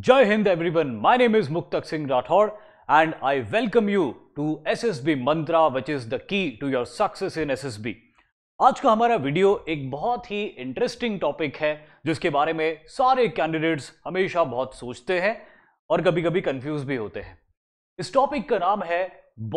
Jai Hind everyone, my name is Muktak Singh Rathod and I welcome you to SSB Mantra which is the key to your success in SSB. आज का हमारा video एक बहुत ही interesting topic है जिसके बारे में सारे कैंडिडेट्स हमेशा बहुत सोचते हैं और कभी कभी कंफ्यूज भी होते हैं। इस टॉपिक का नाम है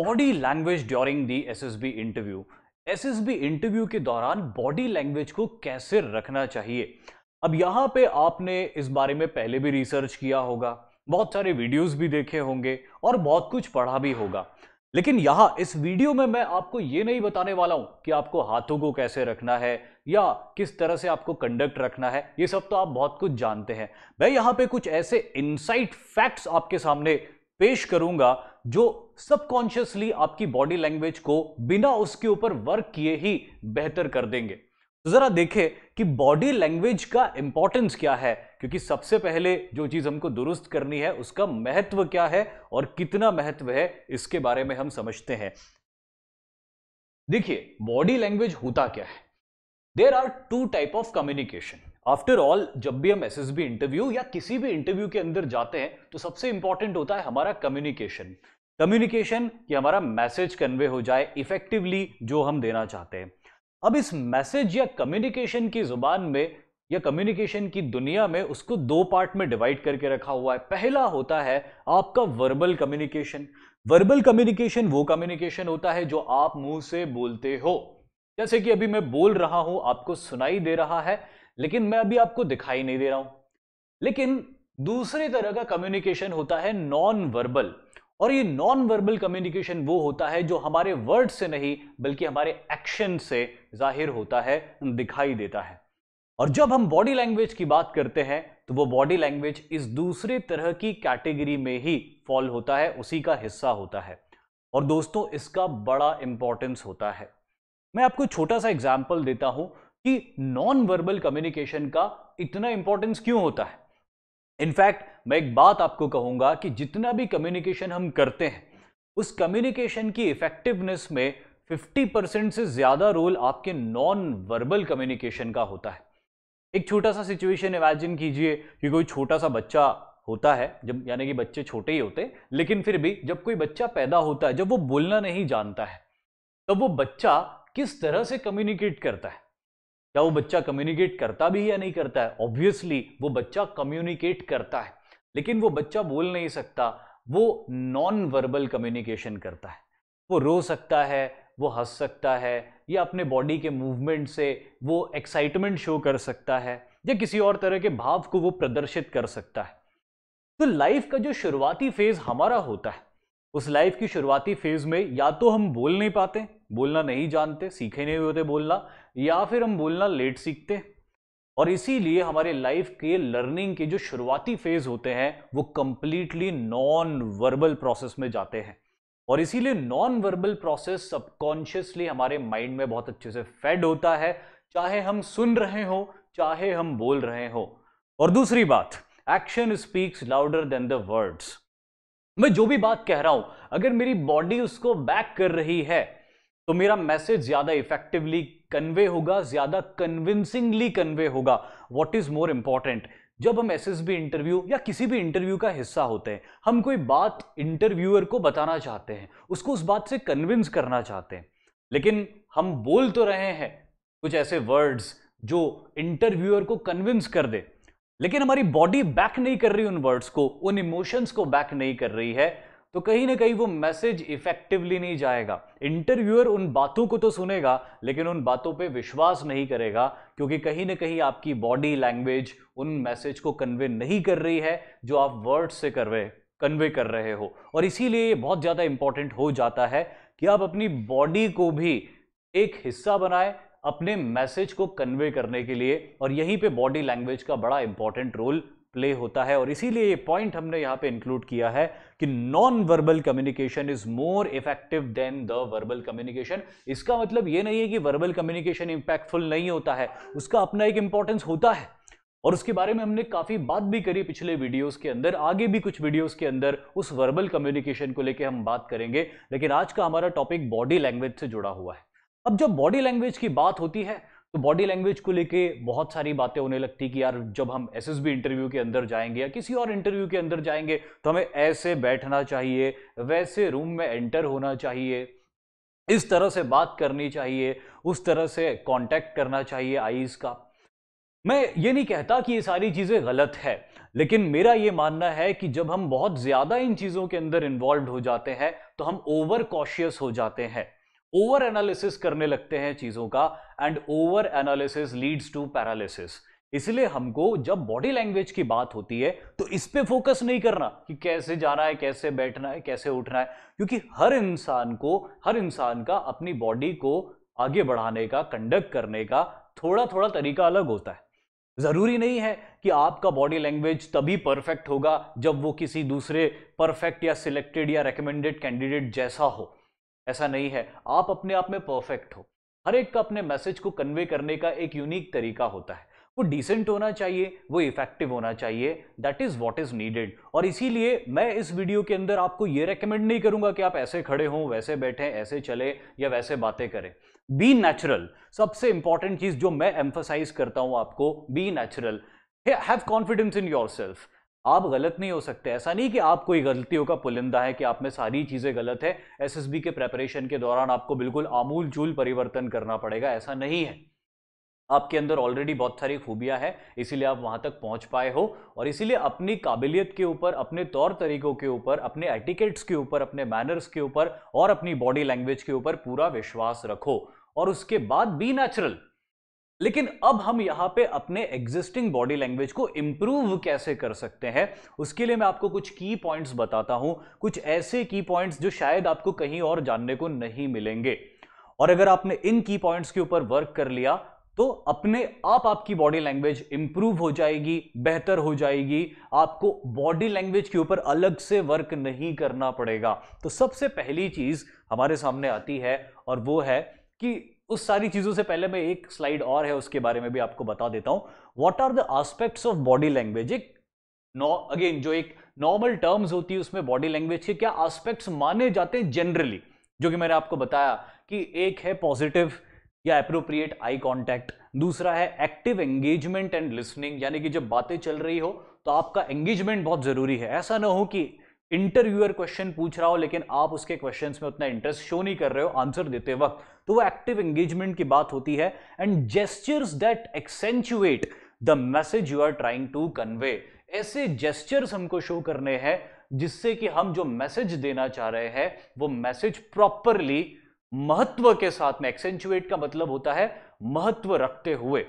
body language during the SSB interview SSB interview के दौरान बॉडी लैंग्वेज को कैसे रखना चाहिए? अब यहाँ पे आपने इस बारे में पहले भी रिसर्च किया होगा, बहुत सारे वीडियोस भी देखे होंगे और बहुत कुछ पढ़ा भी होगा। लेकिन यहाँ इस वीडियो में मैं आपको ये नहीं बताने वाला हूँ कि आपको हाथों को कैसे रखना है या किस तरह से आपको कंडक्ट रखना है, ये सब तो आप बहुत कुछ जानते हैं। मैं यहाँ पे कुछ ऐसे इनसाइट फैक्ट्स आपके सामने पेश करूँगा जो सबकॉन्शियसली आपकी बॉडी लैंग्वेज को बिना उसके ऊपर वर्क किए ही बेहतर कर देंगे। तो जरा देखें कि बॉडी लैंग्वेज का इंपॉर्टेंस क्या है, क्योंकि सबसे पहले जो चीज़ हमको दुरुस्त करनी है, उसका महत्व क्या है और कितना महत्व है, इसके बारे में हम समझते हैं। देखिए, बॉडी लैंग्वेज होता क्या है? There are two type of communication after all जब भी हम एसएसबी इंटरव्यू या किसी भी इंटरव्यू के अंदर जाते हैं तो सबसे इंपॉर्टेंट होता है हमारा कम्युनिकेशन कम्युनिकेशन कि हमारा मैसेज कन्वे हो जाए इफेक्टिवली जो हम देना चाहते हैं। अब इस मैसेज या कम्युनिकेशन की ज़ुबान में या कम्युनिकेशन की दुनिया में उसको दो पार्ट में डिवाइड करके रखा हुआ है। पहला होता है आपका वर्बल कम्युनिकेशन वर्बल कम्युनिकेशन वो कम्युनिकेशन होता है जो आप मुँह से बोलते हो। जैसे कि अभी मैं बोल रहा हूँ, आपको सुनाई दे रहा है, लेकिन मैं अभी आपको दिखाई नहीं दे रहा हूँ। लेकिन दूसरी तरह का कम्युनिकेशन होता है नॉन वर्बल और ये नॉन वर्बल कम्युनिकेशन वो होता है जो हमारे वर्ड से नहीं, बल्कि हमारे एक्शन से ज़ाहिर होता है, दिखाई देता है। और जब हम बॉडी लैंग्वेज की बात करते हैं तो वो बॉडी लैंग्वेज इस दूसरे तरह की कैटेगरी में ही फॉल होता है, उसी का हिस्सा होता है। और दोस्तों, इसका बड़ा इंपॉर्टेंस होता है। मैं आपको छोटा सा एग्ज़ाम्पल देता हूँ कि नॉन वर्बल कम्युनिकेशन का इतना इंपॉर्टेंस क्यों होता है। इनफैक्ट मैं एक बात आपको कहूँगा कि जितना भी कम्युनिकेशन हम करते हैं, उस कम्युनिकेशन की इफेक्टिवनेस में 50 परसेंट से ज़्यादा रोल आपके नॉन वर्बल कम्युनिकेशन का होता है। एक छोटा सा सिचुएशन इमेजिन कीजिए कि कोई छोटा सा बच्चा होता है, जब यानी कि बच्चे छोटे ही होते, लेकिन फिर भी जब कोई बच्चा पैदा होता है, जब वो बोलना नहीं जानता है, तब वो बच्चा किस तरह से कम्युनिकेट करता है? क्या वो बच्चा कम्युनिकेट करता भी या नहीं करता है? ऑब्वियसली वो बच्चा कम्युनिकेट करता है। लेकिन वो बच्चा बोल नहीं सकता। वो नॉन वर्बल कम्युनिकेशन करता है। वो रो सकता है, वो हंस सकता है, या अपने बॉडी के मूवमेंट से वो एक्साइटमेंट शो कर सकता है, या किसी और तरह के भाव को वो प्रदर्शित कर सकता है। तो लाइफ का जो शुरुआती फ़ेज़ हमारा होता है, उस लाइफ की शुरुआती फ़ेज़ में या तो हम बोल नहीं पाते, बोलना नहीं जानते, सीखे नहीं होते बोलना, या फिर हम बोलना लेट सीखते और इसीलिए हमारे लाइफ के लर्निंग के जो शुरुआती फ़ेज़ होते हैं, वो कंप्लीटली नॉन वर्बल प्रोसेस में जाते हैं। और इसीलिए नॉन वर्बल प्रोसेस सबकॉन्शियसली हमारे माइंड में बहुत अच्छे से फेड होता है, चाहे हम सुन रहे हो, चाहे हम बोल रहे हो। और दूसरी बात action speaks louder than the words मैं जो भी बात कह रहा हूँ, अगर मेरी बॉडी उसको बैक कर रही है तो मेरा मैसेज ज़्यादा इफेक्टिवली कन्वे होगा, ज़्यादा कन्विंसिंगली कन्वे होगा। व्हाट इज़ मोर इंपॉर्टेंट जब हम एसएसबी इंटरव्यू या किसी भी इंटरव्यू का हिस्सा होते हैं, हम कोई बात इंटरव्यूअर को बताना चाहते हैं, उसको उस बात से कन्विंस करना चाहते हैं। लेकिन हम बोल तो रहे हैं कुछ ऐसे वर्ड्स जो इंटरव्यूअर को कन्विंस कर दे, लेकिन हमारी बॉडी बैक नहीं कर रही उन वर्ड्स को, उन इमोशंस को बैक नहीं कर रही है। तो कहीं ना कहीं वो मैसेज इफेक्टिवली नहीं जाएगा। इंटरव्यूअर उन बातों को तो सुनेगा, लेकिन उन बातों पे विश्वास नहीं करेगा, क्योंकि कहीं ना कहीं आपकी बॉडी लैंग्वेज उन मैसेज को कन्वे नहीं कर रही है, जो आप वर्ड से करवे कन्वे कर रहे हो। और इसीलिए ये बहुत ज़्यादा इंपॉर्टेंट हो जाता है कि आप अपनी बॉडी को भी एक हिस्सा बनाए अपने मैसेज को कन्वे करने के लिए, और यहीं पे बॉडी लैंग्वेज का बड़ा इंपॉर्टेंट रोल प्ले होता है, और इसीलिए ये पॉइंट हमने यहाँ पे इंक्लूड किया है कि non verbal communication is more effective than the verbal communication इसका मतलब ये नहीं है कि वर्बल कम्युनिकेशन इंपैक्टफुल नहीं होता है, उसका अपना एक इंपॉर्टेंस होता है। और उसके बारे में हमने काफ़ी बात भी करी पिछले वीडियोस के अंदर, आगे भी कुछ वीडियोस के अंदर उस वर्बल कम्युनिकेशन को लेकर हम बात करेंगे, लेकिन आज का हमारा टॉपिक बॉडी लैंग्वेज से जुड़ा हुआ है। अब जब बॉडी लैंग्वेज की बात होती है तो बॉडी लैंग्वेज को लेके बहुत सारी बातें होने लगती कि यार, जब हम एसएसबी इंटरव्यू के अंदर जाएँगे या किसी और इंटरव्यू के अंदर जाएँगे तो हमें ऐसे बैठना चाहिए, वैसे रूम में एंटर होना चाहिए, इस तरह से बात करनी चाहिए, उस तरह से कांटेक्ट करना चाहिए आईज का। मैं ये नहीं कहता कि ये सारी चीज़ें गलत है, लेकिन मेरा ये मानना है कि जब हम बहुत ज़्यादा इन चीज़ों के अंदर इन्वॉल्व हो जाते हैं तो हम ओवर कॉशियस हो जाते हैं ओवर एनालिसिस करने लगते हैं चीज़ों का and over analysis leads to paralysis इसलिए हमको जब बॉडी लैंग्वेज की बात होती है तो इस पर फोकस नहीं करना कि कैसे जाना है, कैसे बैठना है, कैसे उठना है, क्योंकि हर इंसान को, हर इंसान का अपनी बॉडी को आगे बढ़ाने का कंडक्ट करने का थोड़ा थोड़ा तरीका अलग होता है। ज़रूरी नहीं है कि आपका बॉडी लैंग्वेज तभी परफेक्ट होगा जब वो किसी दूसरे परफेक्ट या सिलेक्टेड या रिकमेंडेड कैंडिडेट जैसा हो। ऐसा नहीं है। आप अपने आप में परफेक्ट हो। हर एक का अपने मैसेज को कन्वे करने का एक यूनिक तरीका होता है। वो डिसेंट होना चाहिए, वो इफ़ेक्टिव होना चाहिए। That is what is needed और इसीलिए मैं इस वीडियो के अंदर आपको ये रेकमेंड नहीं करूँगा कि आप ऐसे खड़े हों, वैसे बैठे, ऐसे चले या वैसे बातें करें। बी नेचुरल सबसे इंपॉर्टेंट चीज़ जो मैं एम्फोसाइज करता हूँ आपको be natural have confidence in yourself आप गलत नहीं हो सकते। ऐसा नहीं कि आप कोई गलतियों का पुलिंदा है कि आप में सारी चीज़ें गलत है। एसएसबी के प्रेपरेशन के दौरान आपको बिल्कुल आमूल चूल परिवर्तन करना पड़ेगा। ऐसा नहीं है। आपके अंदर ऑलरेडी बहुत सारी खूबियाँ हैं, इसीलिए आप वहाँ तक पहुँच पाए हो और इसीलिए अपनी काबिलियत के ऊपर, अपने तौर तरीकों के ऊपर, अपने एटिकेट्स के ऊपर, अपने मैनर्स के ऊपर और अपनी बॉडी लैंग्वेज के ऊपर पूरा विश्वास रखो और उसके बाद बी नेचुरल लेकिन अब हम यहाँ पे अपने एग्जिस्टिंग बॉडी लैंग्वेज को इंप्रूव कैसे कर सकते हैं, उसके लिए मैं आपको कुछ की पॉइंट्स बताता हूँ, कुछ ऐसे की पॉइंट्स जो शायद आपको कहीं और जानने को नहीं मिलेंगे। और अगर आपने इन की पॉइंट्स के ऊपर वर्क कर लिया तो अपने आप आपकी बॉडी लैंग्वेज इंप्रूव हो जाएगी, बेहतर हो जाएगी। आपको बॉडी लैंग्वेज के ऊपर अलग से वर्क नहीं करना पड़ेगा। तो सबसे पहली चीज़ हमारे सामने आती है, और वो है कि उस सारी चीज़ों से पहले मैं एक स्लाइड और है, उसके बारे में भी आपको बता देता हूँ। What are the aspects of body language एक अगेन जो एक नॉर्मल टर्म्स होती है, उसमें बॉडी लैंग्वेज के क्या एस्पेक्ट्स माने जाते हैं जनरली जो कि मैंने आपको बताया कि एक है पॉजिटिव या अप्रोप्रिएट आई कांटेक्ट दूसरा है एक्टिव एंगेजमेंट एंड लिसनिंग यानी कि जब बातें चल रही हो तो आपका एंगेजमेंट बहुत ज़रूरी है। ऐसा ना हो कि इंटरव्यूअर क्वेश्चन पूछ रहा हो, लेकिन आप उसके क्वेश्चंस में उतना इंटरेस्ट शो नहीं कर रहे हो आंसर देते वक्त। तो वो एक्टिव एंगेजमेंट की बात होती है and gestures that accentuate the message you are trying to convey ऐसे जेस्चर्स हमको शो करने हैं जिससे कि हम जो मैसेज देना चाह रहे हैं, वो मैसेज प्रॉपरली महत्व के साथ में एक्सेंचुएट का मतलब होता है महत्व रखते हुए।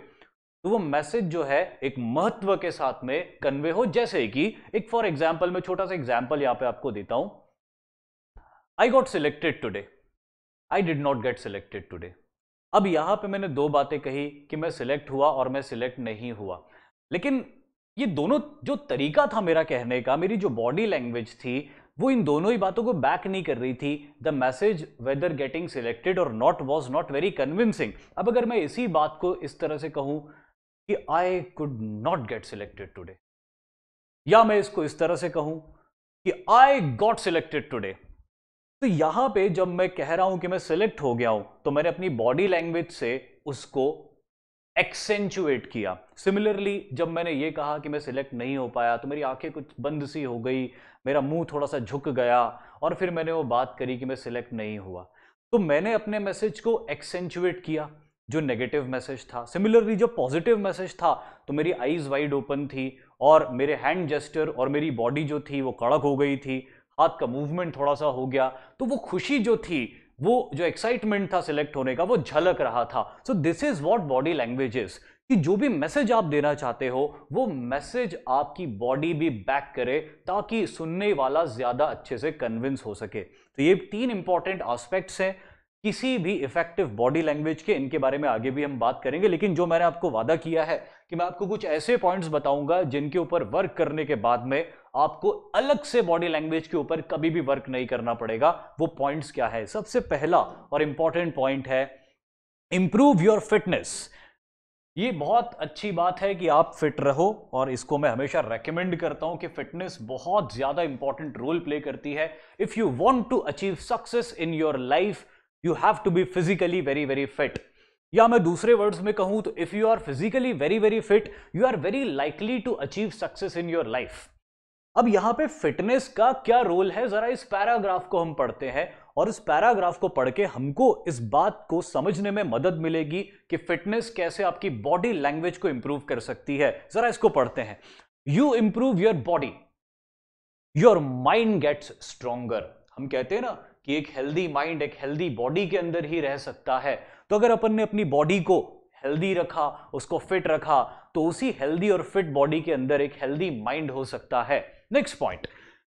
तो वो मैसेज जो है एक महत्व के साथ में कन्वे हो, जैसे कि एक फॉर एग्ज़ाम्पल मैं छोटा सा एग्ज़ाम्पल यहाँ पे आपको देता हूँ। I got selected today I did not get selected today अब यहाँ पे मैंने दो बातें कही कि मैं सिलेक्ट हुआ और मैं सिलेक्ट नहीं हुआ। लेकिन ये दोनों, जो तरीका था मेरा कहने का, मेरी जो बॉडी लैंग्वेज थी, वो इन दोनों ही बातों को बैक नहीं कर रही थी। The message whether getting selected और not was not very convincing अब अगर मैं इसी बात को इस तरह से कहूँ कि I could not get selected today या मैं इसको इस तरह से कहूँ कि आई गॉट सिलेक्टेड टुडे तो यहाँ पे जब मैं कह रहा हूँ कि मैं सिलेक्ट हो गया हूँ तो मैंने अपनी बॉडी लैंग्वेज से उसको एक्सेंचुएट किया. सिमिलरली जब मैंने ये कहा कि मैं सिलेक्ट नहीं हो पाया तो मेरी आँखें कुछ बंद सी हो गई, मेरा मुँह थोड़ा सा झुक गया, और फिर मैंने वो बात करी कि मैं सिलेक्ट नहीं हुआ. तो मैंने अपने मैसेज को एक्सेंचुएट किया. जो नेगेटिव मैसेज था सिमिलरली जो पॉजिटिव मैसेज था तो मेरी आईज वाइड ओपन थी और मेरे हैंड जेस्टर और मेरी बॉडी जो थी, वो कड़क हो गई थी, हाथ का मूवमेंट थोड़ा सा हो गया तो वो खुशी जो थी, वो जो एक्साइटमेंट था सिलेक्ट होने का, वो झलक रहा था। So this is what body language is कि जो भी मैसेज आप देना चाहते हो, वो मैसेज आपकी बॉडी भी बैक करे, ताकि सुनने वाला ज़्यादा अच्छे से कन्विंस हो सके। तो ये तीन इंपॉर्टेंट आस्पेक्ट्स हैं किसी भी इफ़ेक्टिव बॉडी लैंग्वेज के इनके बारे में आगे भी हम बात करेंगे, लेकिन जो मैंने आपको वादा किया है कि मैं आपको कुछ ऐसे पॉइंट्स बताऊँगा जिनके ऊपर वर्क करने के बाद में आपको अलग से बॉडी लैंग्वेज के ऊपर कभी भी वर्क नहीं करना पड़ेगा। वो पॉइंट्स क्या है? सबसे पहला और इंपॉर्टेंट पॉइंट है इंप्रूव योर फिटनेस ये बहुत अच्छी बात है कि आप फिट रहो और इसको मैं हमेशा रेकमेंड करता हूँ कि फिटनेस बहुत ज़्यादा इंपॉर्टेंट रोल प्ले करती है। If you want to achieve success in your life you have to be physically very very fit या मैं दूसरे वर्ड्स में कहूँ तो if you are physically very very fit you are very likely to achieve success in your life अब यहाँ पे fitness का क्या रोल है? जरा इस पैराग्राफ को हम पढ़ते हैं और इस पैराग्राफ को पढ़ के हमको इस बात को समझने में मदद मिलेगी कि फिटनेस कैसे आपकी बॉडी लैंग्वेज को इंप्रूव कर सकती है। जरा इसको पढ़ते हैं। You improve your body your mind gets stronger हम कहते हैं ना कि एक हेल्दी माइंड एक हेल्दी बॉडी के अंदर ही रह सकता है। तो अगर अपन ने अपनी बॉडी को हेल्दी रखा, उसको फिट रखा तो उसी हेल्दी और फिट बॉडी के अंदर एक हेल्दी माइंड हो सकता है। Next point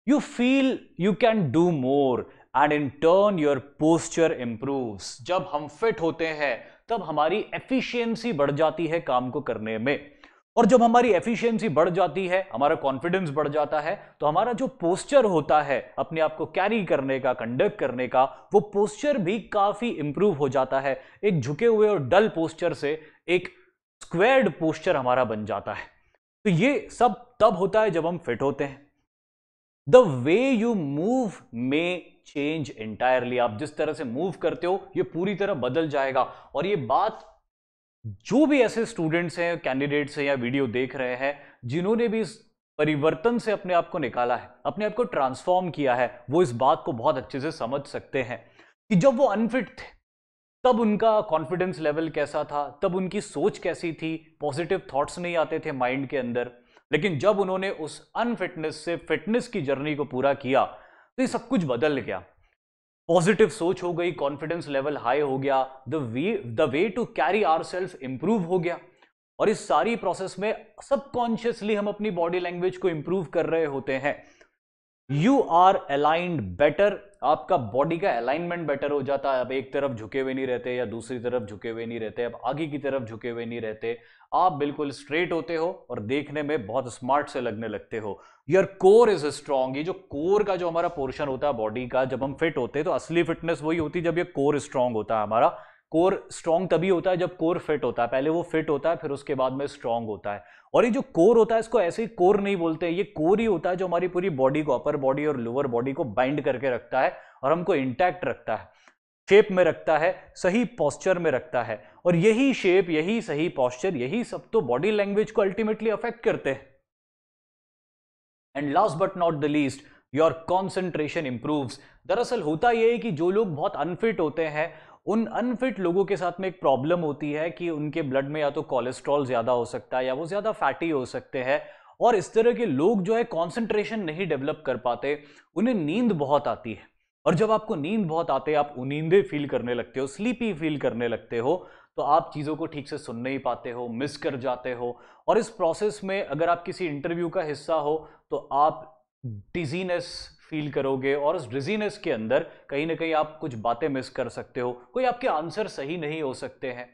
you feel you can do more and in turn your posture improve जब हम फिट होते हैं, तब हमारी एफिशिएंसी बढ़ जाती है काम को करने में। और जब हमारी एफिशिएंसी बढ़ जाती है, हमारा कॉन्फिडेंस बढ़ जाता है तो हमारा जो पोस्चर होता है, अपने आप को कैरी करने का कंडक्ट करने का, वो पोस्चर भी काफ़ी इंप्रूव हो जाता है। एक झुके हुए और डल पोस्चर से एक स्क्वेर्ड पोस्चर हमारा बन जाता है। तो ये सब तब होता है जब हम फिट होते हैं। द वे यू मूव में चेंज इंटायरली आप जिस तरह से मूव करते हो, ये पूरी तरह बदल जाएगा। और ये बात जो भी ऐसे स्टूडेंट्स हैं कैंडिडेट्स हैं या वीडियो देख रहे हैं, जिन्होंने भी इस परिवर्तन से अपने आप को निकाला है, अपने आप को ट्रांसफॉर्म किया है, वो इस बात को बहुत अच्छे से समझ सकते हैं कि जब वो अनफिट थे, तब उनका कॉन्फिडेंस लेवल कैसा था, तब उनकी सोच कैसी थी पॉजिटिव थॉट्स नहीं आते थे माइंड के अंदर। लेकिन जब उन्होंने उस अनफिटनेस से फिटनेस की जर्नी को पूरा किया तो ये सब कुछ बदल गया। पॉजिटिव सोच हो गई कॉन्फिडेंस लेवल हाई हो गया the way the way to carry our self improve हो गया। और इस सारी प्रोसेस में सबकॉन्शियसली हम अपनी बॉडी लैंग्वेज को इंप्रूव कर रहे होते हैं। यू आर अलाइंड बेटर आपका बॉडी का अलाइनमेंट बेटर हो जाता है। अब एक तरफ़ झुके हुए नहीं रहते या दूसरी तरफ़ झुके हुए नहीं रहते। अब आगे की तरफ़ झुके हुए नहीं रहते। आप बिल्कुल स्ट्रेट होते हो और देखने में बहुत स्मार्ट से लगने लगते हो। योर कोर इज़ स्ट्रांग ये जो कोर का जो हमारा पोर्शन होता है बॉडी का, जब हम फिट होते हैं तो असली फिटनेस वही होती है जब ये कोर स्ट्रांग होता है हमारा। कोर स्ट्रांग तभी होता है जब कोर फिट होता है। पहले वो फिट होता है, फिर उसके बाद में स्ट्रांग होता है। और ये जो कोर होता है, इसको ऐसे ही कोर नहीं बोलते। ये कोर ही होता है जो हमारी पूरी बॉडी को अपर बॉडी और लोअर बॉडी को बाइंड करके रखता है और हमको इंटैक्ट रखता है। शेप में रखता है, सही पॉस्चर में रखता है। और यही शेप यही सही पॉस्चर यही सब तो बॉडी लैंग्वेज को अल्टीमेटली अफेक्ट करते हैं। And last but not the least your concentration improve दरअसल होता यह है कि जो लोग बहुत अनफिट होते हैं उन अनफिट लोगों के साथ में एक प्रॉब्लम होती है कि उनके ब्लड में या तो कोलेस्ट्रॉल ज़्यादा हो सकता है या वो ज़्यादा फैटी हो सकते हैं और इस तरह के लोग जो है कॉन्सेंट्रेशन नहीं डेवलप कर पाते, उन्हें नींद बहुत आती है। और जब आपको नींद बहुत आते, आप नींदे फील करने लगते हो स्लीपी फील करने लगते हो तो आप चीज़ों को ठीक से सुन नहीं पाते हो मिस कर जाते हो। और इस प्रोसेस में अगर आप किसी इंटरव्यू का हिस्सा हो तो आप डिजीनेस फील करोगे और उस डिजीनेस के अंदर कहीं ना कहीं आप कुछ बातें मिस कर सकते हो। कोई आपके आंसर सही नहीं हो सकते हैं।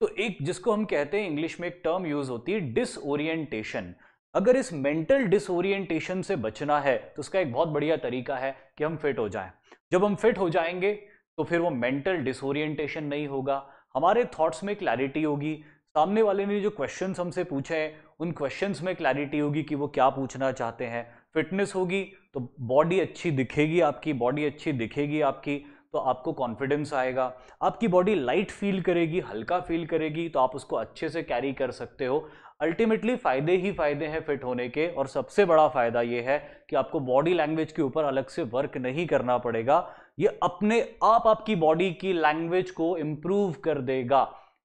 तो एक जिसको हम कहते हैं इंग्लिश में एक टर्म यूज़ होती है डिसओरिएंटेशन अगर इस मेंटल डिसओरिएंटेशन से बचना है तो उसका एक बहुत बढ़िया तरीका है कि हम फिट हो जाएँ। जब हम फिट हो जाएँगे तो फिर वो मेंटल डिसओरिएंटेशन नहीं होगा। हमारे थॉट्स में क्लैरिटी होगी। सामने वाले ने जो क्वेश्चंस हमसे पूछे हैं, उन क्वेश्चंस में क्लैरिटी होगी कि वो क्या पूछना चाहते हैं। फिटनेस होगी तो बॉडी अच्छी दिखेगी आपकी, बॉडी अच्छी दिखेगी आपकी तो आपको कॉन्फिडेंस आएगा। आपकी बॉडी लाइट फील करेगी, हल्का फील करेगी तो आप उसको अच्छे से कैरी कर सकते हो। अल्टीमेटली फ़ायदे ही फ़ायदे हैं फिट होने के, और सबसे बड़ा फ़ायदा यह है कि आपको बॉडी लैंग्वेज के ऊपर अलग से वर्क नहीं करना पड़ेगा। ये अपने आप आपकी बॉडी की लैंग्वेज को इंप्रूव कर देगा।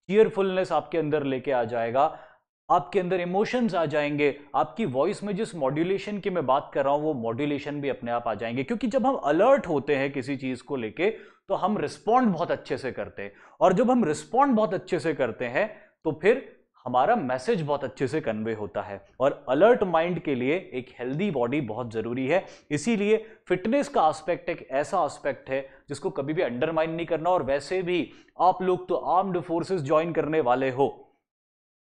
चीयरफुलनेस आपके अंदर लेके आ जाएगा। आपके अंदर इमोशंस आ जाएँगे। आपकी वॉइस में जिस मॉड्यूलेशन की मैं बात कर रहा हूँ, वो मॉड्यूलेशन भी अपने आप आ जाएँगे। क्योंकि जब हम अलर्ट होते हैं किसी चीज़ को लेके तो हम रिस्पॉन्ड बहुत अच्छे से करते हैं। और जब हम रिस्पॉन्ड बहुत अच्छे से करते हैं तो फिर हमारा मैसेज बहुत अच्छे से कन्वे होता है। और अलर्ट माइंड के लिए एक हेल्दी बॉडी बहुत ज़रूरी है। इसीलिए फिटनेस का एस्पेक्ट एक ऐसा एस्पेक्ट है, जिसको कभी भी अंडरमाइन नहीं करना। और वैसे भी आप लोग तो आर्म्ड फोर्सेस ज्वाइन करने वाले हो।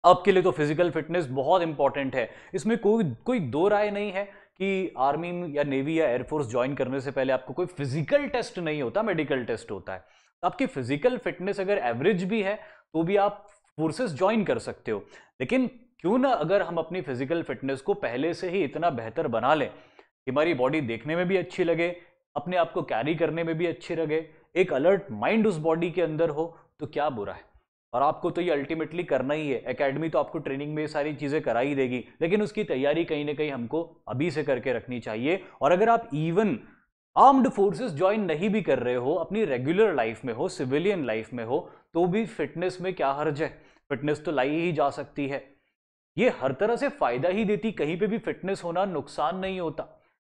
आपके लिए तो फ़िज़िकल फिटनेस बहुत इंपॉर्टेंट है। इसमें कोई कोई दो राय नहीं है कि आर्मी या नेवी या एयरफोर्स ज्वाइन करने से पहले आपको कोई फ़िज़िकल टेस्ट नहीं होता मेडिकल टेस्ट होता है। आपकी फ़िज़िकल फिटनेस अगर एवरेज भी है तो भी आप फोर्सेस ज्वाइन कर सकते हो। लेकिन क्यों ना अगर हम अपनी फ़िज़िकल फिटनेस को पहले से ही इतना बेहतर बना लें कि हमारी बॉडी देखने में भी अच्छी लगे, अपने आप को कैरी करने में भी अच्छी लगे, एक अलर्ट माइंड उस बॉडी के अंदर हो तो क्या बुरा है? और आपको तो ये अल्टीमेटली करना ही है। एकेडमी तो आपको ट्रेनिंग में सारी चीज़ें करा ही देगी, लेकिन उसकी तैयारी कहीं ना कहीं हमको अभी से करके रखनी चाहिए। और अगर आप इवन आर्म्ड फोर्सेस ज्वाइन नहीं भी कर रहे हो, अपनी रेगुलर लाइफ में हो सिविलियन लाइफ में हो तो भी फिटनेस में क्या हर्ज है? फिटनेस तो लाई ही जा सकती है। ये हर तरह से फ़ायदा ही देती, कहीं पे भी फिटनेस होना नुकसान नहीं होता।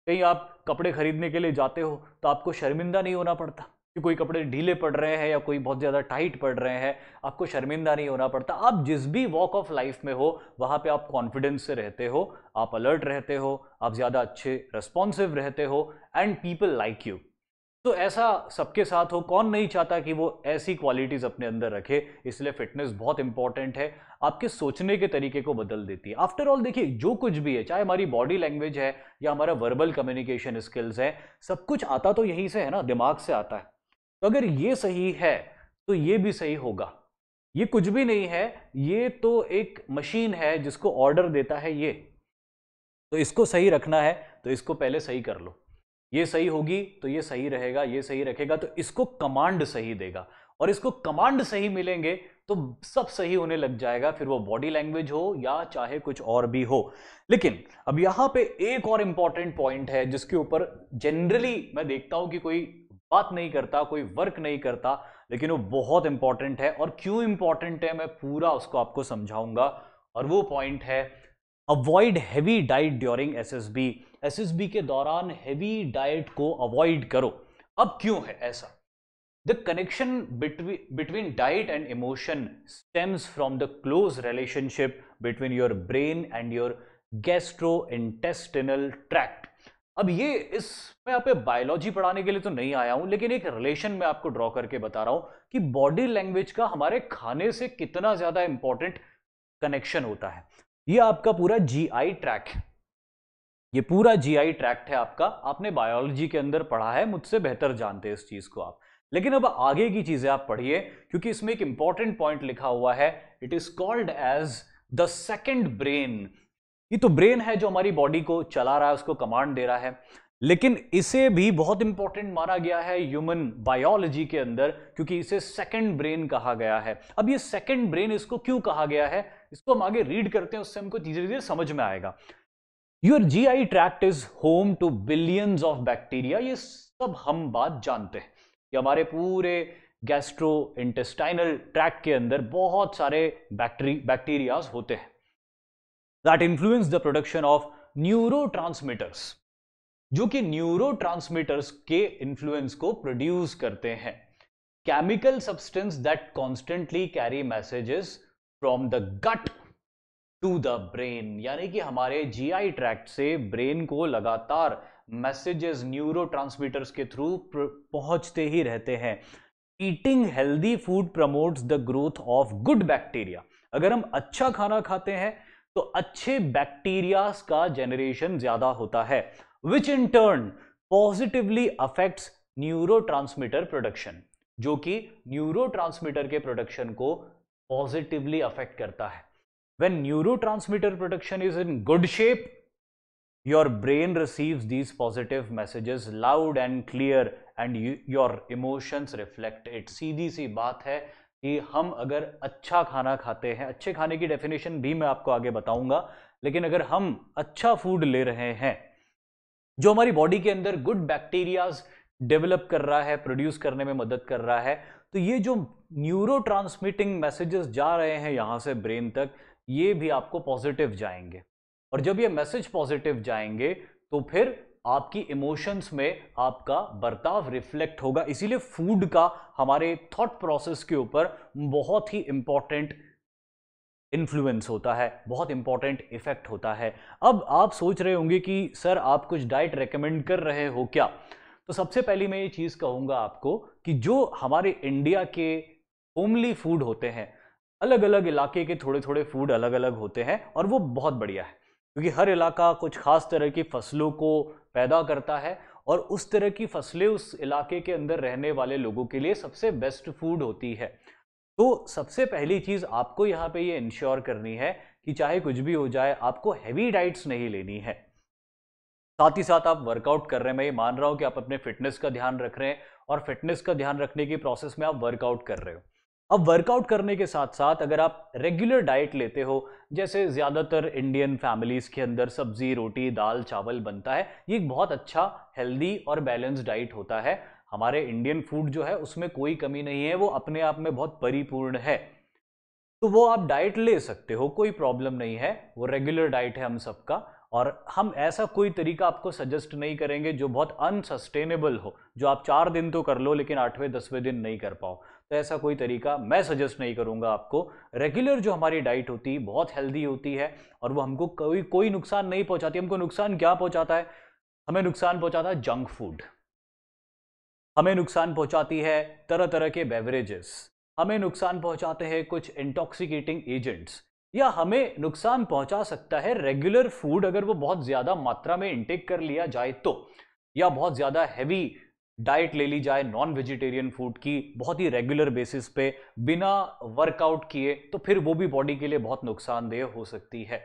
कहीं आप कपड़े खरीदने के लिए जाते हो तो आपको शर्मिंदा नहीं होना पड़ता। कि कोई कपड़े ढीले पड़ रहे हैं या कोई बहुत ज़्यादा टाइट पड़ रहे हैं, आपको शर्मिंदा नहीं होना पड़ता। आप जिस भी वॉक ऑफ़ लाइफ में हो, वहाँ पे आप कॉन्फिडेंस से रहते हो, आप अलर्ट रहते हो, आप ज़्यादा अच्छे रेस्पॉन्सिव रहते हो एंड पीपल लाइक यू तो ऐसा सबके साथ हो, कौन नहीं चाहता कि वो ऐसी क्वालिटीज अपने अंदर रखे, इसलिए फिटनेस बहुत इंपॉर्टेंट है। आपके सोचने के तरीके को बदल देती है। आफ्टर ऑल देखिए, जो कुछ भी है, चाहे हमारी बॉडी लैंग्वेज है या हमारा वर्बल कम्युनिकेशन स्किल्स है, सब कुछ आता तो यहीं से है ना, दिमाग से आता है। तो अगर ये सही है तो ये भी सही होगा। ये कुछ भी नहीं है, ये तो एक मशीन है जिसको ऑर्डर देता है ये। तो इसको सही रखना है तो इसको पहले सही कर लो। ये सही होगी तो ये सही रहेगा, ये सही रखेगा तो इसको कमांड सही देगा। और इसको कमांड सही मिलेंगे तो सब सही होने लग जाएगा, फिर वो बॉडी लैंग्वेज हो या चाहे कुछ और भी हो। लेकिन अब यहाँ पे एक और इंपॉर्टेंट पॉइंट है, जिसके ऊपर जनरली मैं देखता हूँ कि कोई बात नहीं करता, कोई वर्क नहीं करता, लेकिन वो बहुत इंपॉर्टेंट है और क्यों इंपॉर्टेंट है मैं पूरा उसको आपको समझाऊँगा। और वो पॉइंट है avoid heavy diet during SSB SSB के दौरान हैवी डाइट को अवॉइड करो। अब क्यों है ऐसा? The connection between diet and emotion stems from the close relationship between your brain and your gastro intestinal tract अब ये इस मैं यहाँ पे बायोलॉजी पढ़ाने के लिए तो नहीं आया हूँ, लेकिन एक रिलेशन में आपको ड्रॉ करके बता रहा हूँ कि बॉडी लैंग्वेज का हमारे खाने से कितना ज़्यादा इंपॉर्टेंट कनेक्शन होता है। ये आपका पूरा जीआई ट्रैक है। ये पूरा जीआई ट्रैक्ट है आपका। आपने बायोलॉजी के अंदर पढ़ा है, मुझसे बेहतर जानते हैं इस चीज़ को आप। लेकिन अब आगे की चीज़ें आप पढ़िए, क्योंकि इसमें एक इंपॉर्टेंट पॉइंट लिखा हुआ है। It is called as the second brain ये तो ब्रेन है जो हमारी बॉडी को चला रहा है, उसको कमांड दे रहा है। लेकिन इसे भी बहुत इंपॉर्टेंट माना गया है ह्यूमन बायोलॉजी के अंदर, क्योंकि इसे सेकंड ब्रेन कहा गया है। अब ये सेकंड ब्रेन इसको क्यों कहा गया है? इसको हम आगे रीड करते हैं, उससे हमको धीरे धीरे समझ में आएगा। Your G I tract is home to billions of bacteria ये सब हम बात जानते हैं। कि हमारे पूरे गैस्ट्रो इंटेस्टाइनल ट्रैक के अंदर बहुत सारे बैक्टीरी बैक्टीरियाज होते हैं। Influence the production of neuro जो कि न्यूरो के इन्फ्लुएंस को प्रोड्यूस करते हैं। Chemical substance that constantly carry messages from the gut to the brain यानी कि हमारे जीआई ट्रैक्ट से ब्रेन को लगातार मैसेजेस न्यूरो के थ्रू पहुँचते ही रहते हैं। Eating healthy food promotes the growth of good bacteria अगर हम अच्छा खाना खाते हैं तो अच्छे बैक्टीरिया का जनरेशन ज़्यादा होता है which in turn positively affect neurotransmitter production जो कि न्यूरो ट्रांसमीटर के प्रोडक्शन को पॉजिटिवली अफेक्ट करता है। When neurotransmitter production is in good shape your brain receive these positive messages loud and clear and your emotions reflect it सीधी सी बात है कि हम अगर अच्छा खाना खाते हैं, अच्छे खाने की डेफिनेशन भी मैं आपको आगे बताऊँगा, लेकिन अगर हम अच्छा फ़ूड ले रहे हैं, जो हमारी बॉडी के अंदर गुड बैक्टीरियाज डेवलप कर रहा है प्रोड्यूस करने में मदद कर रहा है तो ये जो न्यूरो ट्रांसमिटिंग मैसेजेस जा रहे हैं यहाँ से ब्रेन तक, ये भी आपको पॉजिटिव जाएँगे। और जब ये मैसेज पॉजिटिव जाएँगे तो फिर आपकी इमोशंस में आपका बर्ताव रिफ्लेक्ट होगा। इसीलिए फ़ूड का हमारे थॉट प्रोसेस के ऊपर बहुत ही इंपॉर्टेंट इन्फ्लुएंस होता है, बहुत इंपॉर्टेंट इफ़ेक्ट होता है। अब आप सोच रहे होंगे कि, सर, आप कुछ डाइट रेकमेंड कर रहे हो क्या? तो सबसे पहली मैं ये चीज़ कहूँगा आपको कि जो हमारे इंडिया के होमली फ़ूड होते हैं अलग अलग इलाके के थोड़े थोड़े फ़ूड अलग अलग होते हैं और वो बहुत बढ़िया है। क्योंकि हर इलाका कुछ खास तरह की फ़सलों को पैदा करता है और उस तरह की फ़सलें उस इलाके के अंदर रहने वाले लोगों के लिए सबसे बेस्ट फ़ूड होती है। तो सबसे पहली चीज़ आपको यहाँ पे ये इंश्योर करनी है कि चाहे कुछ भी हो जाए, आपको हैवी डाइट्स नहीं लेनी है। साथ ही साथ आप वर्कआउट कर रहे हैं, मैं ये मान रहा हूँ कि आप अपने फिटनेस का ध्यान रख रहे हैं और फिटनेस का ध्यान रखने की प्रोसेस में आप वर्कआउट कर रहे हो। अब वर्कआउट करने के साथ साथ अगर आप रेगुलर डाइट लेते हो, जैसे ज़्यादातर इंडियन फैमिलीज़ के अंदर सब्ज़ी, रोटी, दाल, चावल बनता है, ये एक बहुत अच्छा हेल्दी और बैलेंस डाइट होता है। हमारे इंडियन फ़ूड जो है, उसमें कोई कमी नहीं है, वो अपने आप में बहुत परिपूर्ण है। तो वो आप डाइट ले सकते हो, कोई प्रॉब्लम नहीं है, वो रेगुलर डाइट है हम सबका। और हम ऐसा कोई तरीका आपको सजेस्ट नहीं करेंगे जो बहुत अनसस्टेनेबल हो, जो आप चार दिन तो कर लो, लेकिन आठवें, दसवें दिन नहीं कर पाओ। तो ऐसा कोई तरीका मैं सजेस्ट नहीं करूँगा आपको। रेगुलर जो हमारी डाइट होती है बहुत हेल्दी होती है और वो हमको कोई कोई नुकसान नहीं पहुंचाती। हमको नुकसान क्या पहुंचाता है? हमें नुकसान पहुंचाता है जंक फ़ूड हमें नुकसान पहुंचाती है तरह तरह के बेवरेजेस हमें नुकसान पहुंचाते हैं कुछ इंटॉक्सिकेटिंग एजेंट्स या हमें नुकसान पहुँचा सकता है रेगुलर फ़ूड अगर वो बहुत ज़्यादा मात्रा में इंटेक कर लिया जाए तो या बहुत ज़्यादा हैवी डाइट ले ली जाए नॉन वेजिटेरियन फ़ूड की बहुत ही रेगुलर बेसिस पे बिना वर्कआउट किए तो फिर वो भी बॉडी के लिए बहुत नुकसानदेह हो सकती है।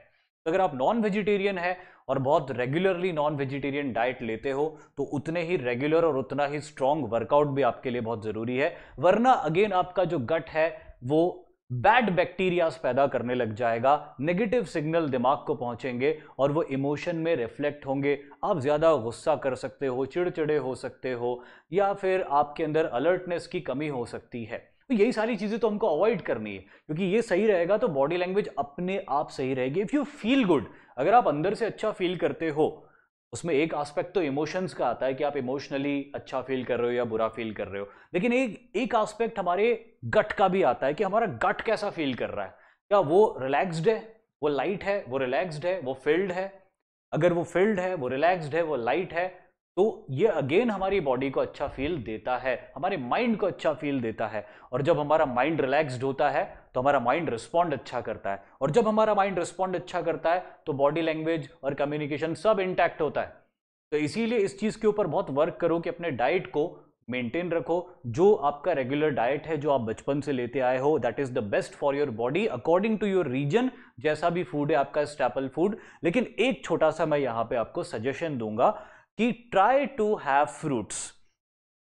अगर आप नॉन वेजिटेरियन है और बहुत रेगुलरली नॉन वेजिटेरियन डाइट लेते हो तो उतने ही रेगुलर और उतना ही स्ट्रॉन्ग वर्कआउट भी आपके लिए बहुत ज़रूरी है। वरना अगेन आपका जो गट है, वो बैड बैक्टीरियाज पैदा करने लग जाएगा नेगेटिव सिग्नल दिमाग को पहुँचेंगे और वो इमोशन में रिफ्लेक्ट होंगे। आप ज़्यादा गुस्सा कर सकते हो, चिड़चिड़े हो सकते हो, या फिर आपके अंदर अलर्टनेस की कमी हो सकती है। तो यही सारी चीज़ें तो हमको अवॉइड करनी है, क्योंकि ये सही रहेगा तो बॉडी लैंग्वेज अपने आप सही रहेगी। इफ़ यू फील गुड अगर आप अंदर से अच्छा फील करते हो उसमें एक आस्पेक्ट तो इमोशंस का आता है कि आप इमोशनली अच्छा फील कर रहे हो या बुरा फील कर रहे हो। लेकिन एक एक आस्पेक्ट हमारे गट का भी आता है कि हमारा गट कैसा फील कर रहा है। क्या वो रिलैक्सड है? वो लाइट है? वो रिलैक्स्ड है? वो फ़ील्ड है? अगर वो फ़ील्ड है, वो रिलैक्सड है? वो लाइट है? तो ये अगेन हमारी बॉडी को अच्छा फील देता है, हमारे माइंड को अच्छा फील देता है। और जब हमारा माइंड रिलैक्स्ड होता है तो हमारा माइंड रिस्पॉन्ड अच्छा करता है। और जब हमारा माइंड रिस्पॉन्ड अच्छा करता है तो बॉडी लैंग्वेज और कम्युनिकेशन सब इंटैक्ट होता है। तो इसीलिए इस चीज़ के ऊपर बहुत वर्क करो कि अपने डाइट को मेंटेन रखो। जो आपका रेगुलर डाइट है, जो आप बचपन से लेते आए हो that is the best for your body according to your region जैसा भी फ़ूड है, आपका स्टैपल फ़ूड लेकिन एक छोटा सा मैं यहाँ पे आपको सजेशन दूँगा कि try to have fruits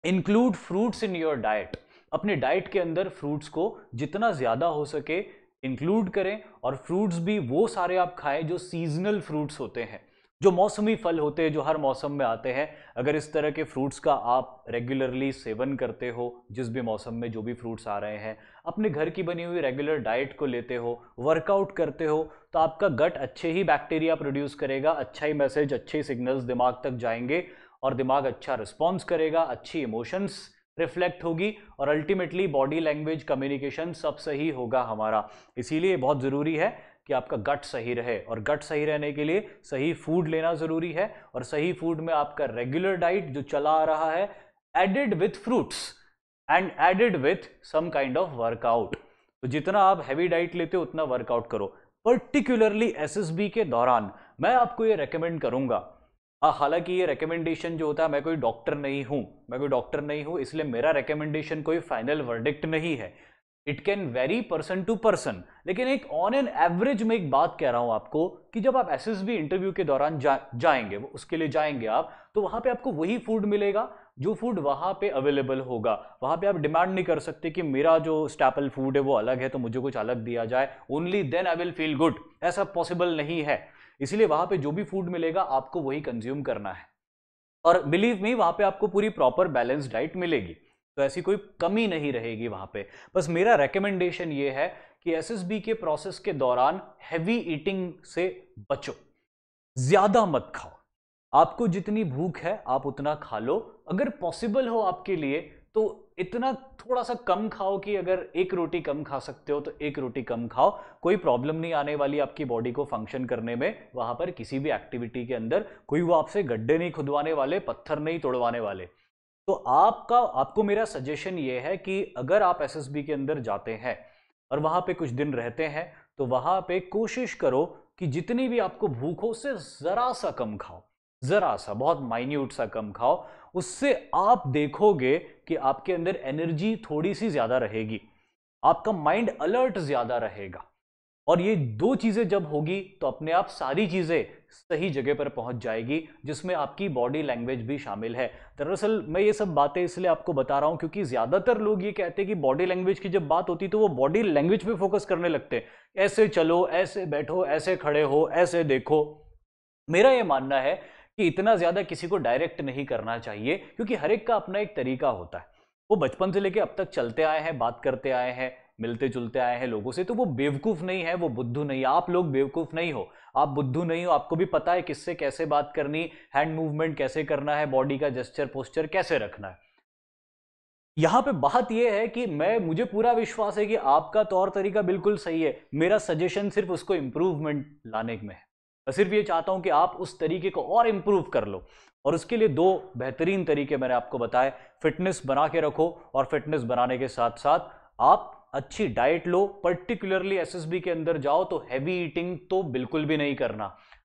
include fruits in your diet अपने डाइट के अंदर फ्रूट्स को जितना ज़्यादा हो सके इंक्लूड करें और फ्रूट्स भी वो सारे आप खाएँ जो सीजनल फ्रूट्स होते हैं, जो मौसमी फल होते हैं, जो हर मौसम में आते हैं। अगर इस तरह के फ्रूट्स का आप रेगुलरली सेवन करते हो, जिस भी मौसम में जो भी फ्रूट्स आ रहे हैं अपने घर की बनी हुई रेगुलर डाइट को लेते हो वर्कआउट करते हो तो आपका गट अच्छे ही बैक्टीरिया प्रोड्यूस करेगा अच्छा ही मैसेज अच्छे ही सिग्नल्स दिमाग तक जाएँगे और दिमाग अच्छा रिस्पॉन्स करेगा, अच्छी इमोशंस रिफ्लेक्ट होगी और अल्टीमेटली बॉडी लैंग्वेज कम्युनिकेशन सब सही होगा हमारा। इसीलिए बहुत ज़रूरी है कि आपका गट सही रहे और गट सही रहने के लिए सही फ़ूड लेना ज़रूरी है और सही फ़ूड में आपका रेगुलर डाइट जो चला आ रहा है added with fruits and added with some kind of workout तो जितना आप हैवी डाइट लेते हो उतना वर्कआउट करो। पर्टिकुलरली एसएसबी के दौरान मैं आपको ये रेकमेंड करूँगा। हालाँकि ये रिकमेंडेशन जो होता है मैं कोई डॉक्टर नहीं हूँ मैं कोई डॉक्टर नहीं हूँ इसलिए मेरा रिकमेंडेशन कोई फाइनल वर्डिक्ट नहीं है। It can vary person to person लेकिन एक ऑन एन एवरेज में एक बात कह रहा हूँ आपको कि जब आप एस इंटरव्यू के दौरान जा, जाएँगे उसके लिए जाएँगे आप तो वहाँ पे आपको वही फ़ूड मिलेगा जो फ़ूड वहाँ पे अवेलेबल होगा। वहाँ पे आप डिमांड नहीं कर सकते कि मेरा जो स्टैपल फ़ूड है वो अलग है तो मुझे कुछ अलग दिया जाए। Only then I will feel good ऐसा पॉसिबल नहीं है। इसलिए वहाँ पे जो भी फ़ूड मिलेगा, आपको वही कंज्यूम करना है। और बिलीव मी वहाँ पे आपको पूरी प्रॉपर बैलेंस डाइट मिलेगी। तो ऐसी कोई कमी नहीं रहेगी वहाँ पे। बस मेरा रिकमेंडेशन ये है कि एसएसबी के प्रोसेस के दौरान हैवी ईटिंग से बचो। ज़्यादा मत खाओ। आपको जितनी भूख है, आप उतना खा लो। अगर पॉसिबल हो आपके लिए तो इतना थोड़ा सा कम खाओ कि अगर एक रोटी कम खा सकते हो तो एक रोटी कम खाओ। कोई प्रॉब्लम नहीं आने वाली आपकी बॉडी को फ़ंक्शन करने में। वहाँ पर किसी भी एक्टिविटी के अंदर, कोई वो आपसे गड्ढे नहीं खुदवाने वाले, पत्थर नहीं तोड़वाने वाले। तो आपका, आपको मेरा सजेशन ये है कि अगर आप एसएसबी के अंदर जाते हैं और वहाँ पे कुछ दिन रहते हैं तो वहाँ पे कोशिश करो कि जितनी भी आपको भूख हो उससे जरा सा कम खाओ। जरा सा, बहुत माइन्यूट सा कम खाओ। उससे आप देखोगे कि आपके अंदर एनर्जी थोड़ी सी ज़्यादा रहेगी। आपका माइंड अलर्ट ज़्यादा रहेगा। और ये दो चीज़ें जब होगी तो अपने आप सारी चीज़ें सही जगह पर पहुँच जाएगी, जिसमें आपकी बॉडी लैंग्वेज भी शामिल है। दरअसल, मैं ये सब बातें इसलिए आपको बता रहा हूँ, क्योंकि ज़्यादातर लोग ये कहते हैं कि बॉडी लैंग्वेज की जब बात होती तो वो बॉडी लैंग्वेज पे फोकस करने लगते ऐसे चलो, ऐसे बैठो, ऐसे खड़े हो, ऐसे देखो। मेरा ये मानना है कि इतना ज़्यादा किसी को डायरेक्ट नहीं करना चाहिए, क्योंकि हर एक का अपना एक तरीका होता है। वो बचपन से लेके अब तक चलते आए हैं, बात करते आए हैं, मिलते जुलते आए हैं लोगों से तो वो बेवकूफ़ नहीं है, वो बुद्धू नहीं। आप लोग बेवकूफ़ नहीं हो। आप बुद्धू नहीं हो, आपको भी पता है किससे कैसे बात करनी हैंड मूवमेंट कैसे करना है बॉडी का जेस्चर पोस्चर कैसे रखना है। यहाँ पे बात यह है कि मैं, मुझे पूरा विश्वास है कि आपका तौर तरीका बिल्कुल सही है। मेरा सजेशन सिर्फ़ उसको इंप्रूवमेंट लाने में है। मैं सिर्फ़ ये चाहता हूँ कि आप उस तरीके को और इंप्रूव कर लो। और उसके लिए दो बेहतरीन तरीके मैंने आपको बताए। फिटनेस बना के रखो और फिटनेस बनाने के साथ साथ आप अच्छी डाइट लो पर्टिकुलरली एसएसबी के अंदर जाओ तो हैवी ईटिंग तो बिल्कुल भी नहीं करना।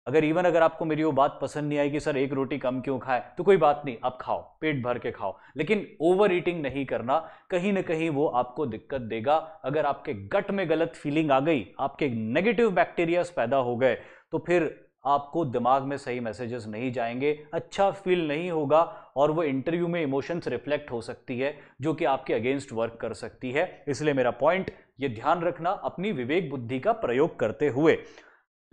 अगर इवन अगर आपको मेरी वो बात पसंद नहीं आई कि सर एक रोटी कम क्यों खाए तो कोई बात नहीं, आप खाओ, पेट भर के खाओ। लेकिन ओवर ईटिंग नहीं करना, कहीं ना कहीं वो आपको दिक्कत देगा। अगर आपके गट में गलत फीलिंग आ गई, आपके नेगेटिव बैक्टीरियाज पैदा हो गए तो फिर आपको दिमाग में सही मैसेजेस नहीं जाएँगे अच्छा फील नहीं होगा और वो इंटरव्यू में इमोशंस रिफ्लेक्ट हो सकती है, जो कि आपके अगेंस्ट वर्क कर सकती है। इसलिए मेरा पॉइंट ये ध्यान रखना, अपनी विवेक बुद्धि का प्रयोग करते हुए।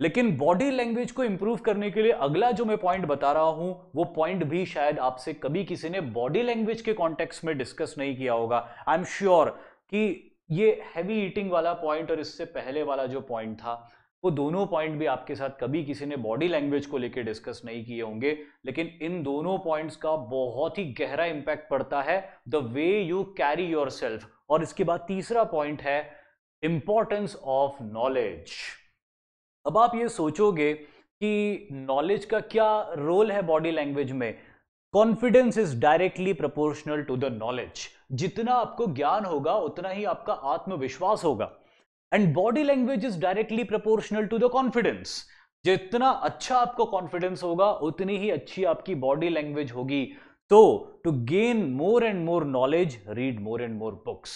लेकिन बॉडी लैंग्वेज को इंप्रूव करने के लिए अगला जो मैं पॉइंट बता रहा हूँ, वो पॉइंट भी शायद आपसे कभी किसी ने बॉडी लैंग्वेज के कॉन्टेक्स्ट में डिस्कस नहीं किया होगा। आई एम श्योर कि ये हैवी ईटिंग वाला पॉइंट और इससे पहले वाला जो पॉइंट था वो दोनों पॉइंट भी आपके साथ कभी किसी ने बॉडी लैंग्वेज को लेकर डिस्कस नहीं किए होंगे, लेकिन इन दोनों पॉइंट्स का बहुत ही गहरा इंपैक्ट पड़ता है the way you carry your self और इसके बाद तीसरा पॉइंट है इंपॉर्टेंस ऑफ़ नॉलेज अब आप ये सोचोगे कि नॉलेज का क्या रोल है बॉडी लैंग्वेज में? Confidence is directly proportional to the knowledge जितना आपको ज्ञान होगा, उतना ही आपका आत्मविश्वास होगा। And body language is directly proportional to the confidence जितना अच्छा आपको कॉन्फिडेंस होगा, उतनी ही अच्छी आपकी बॉडी लैंग्वेज होगी। तो to gain more and more knowledge read more and more books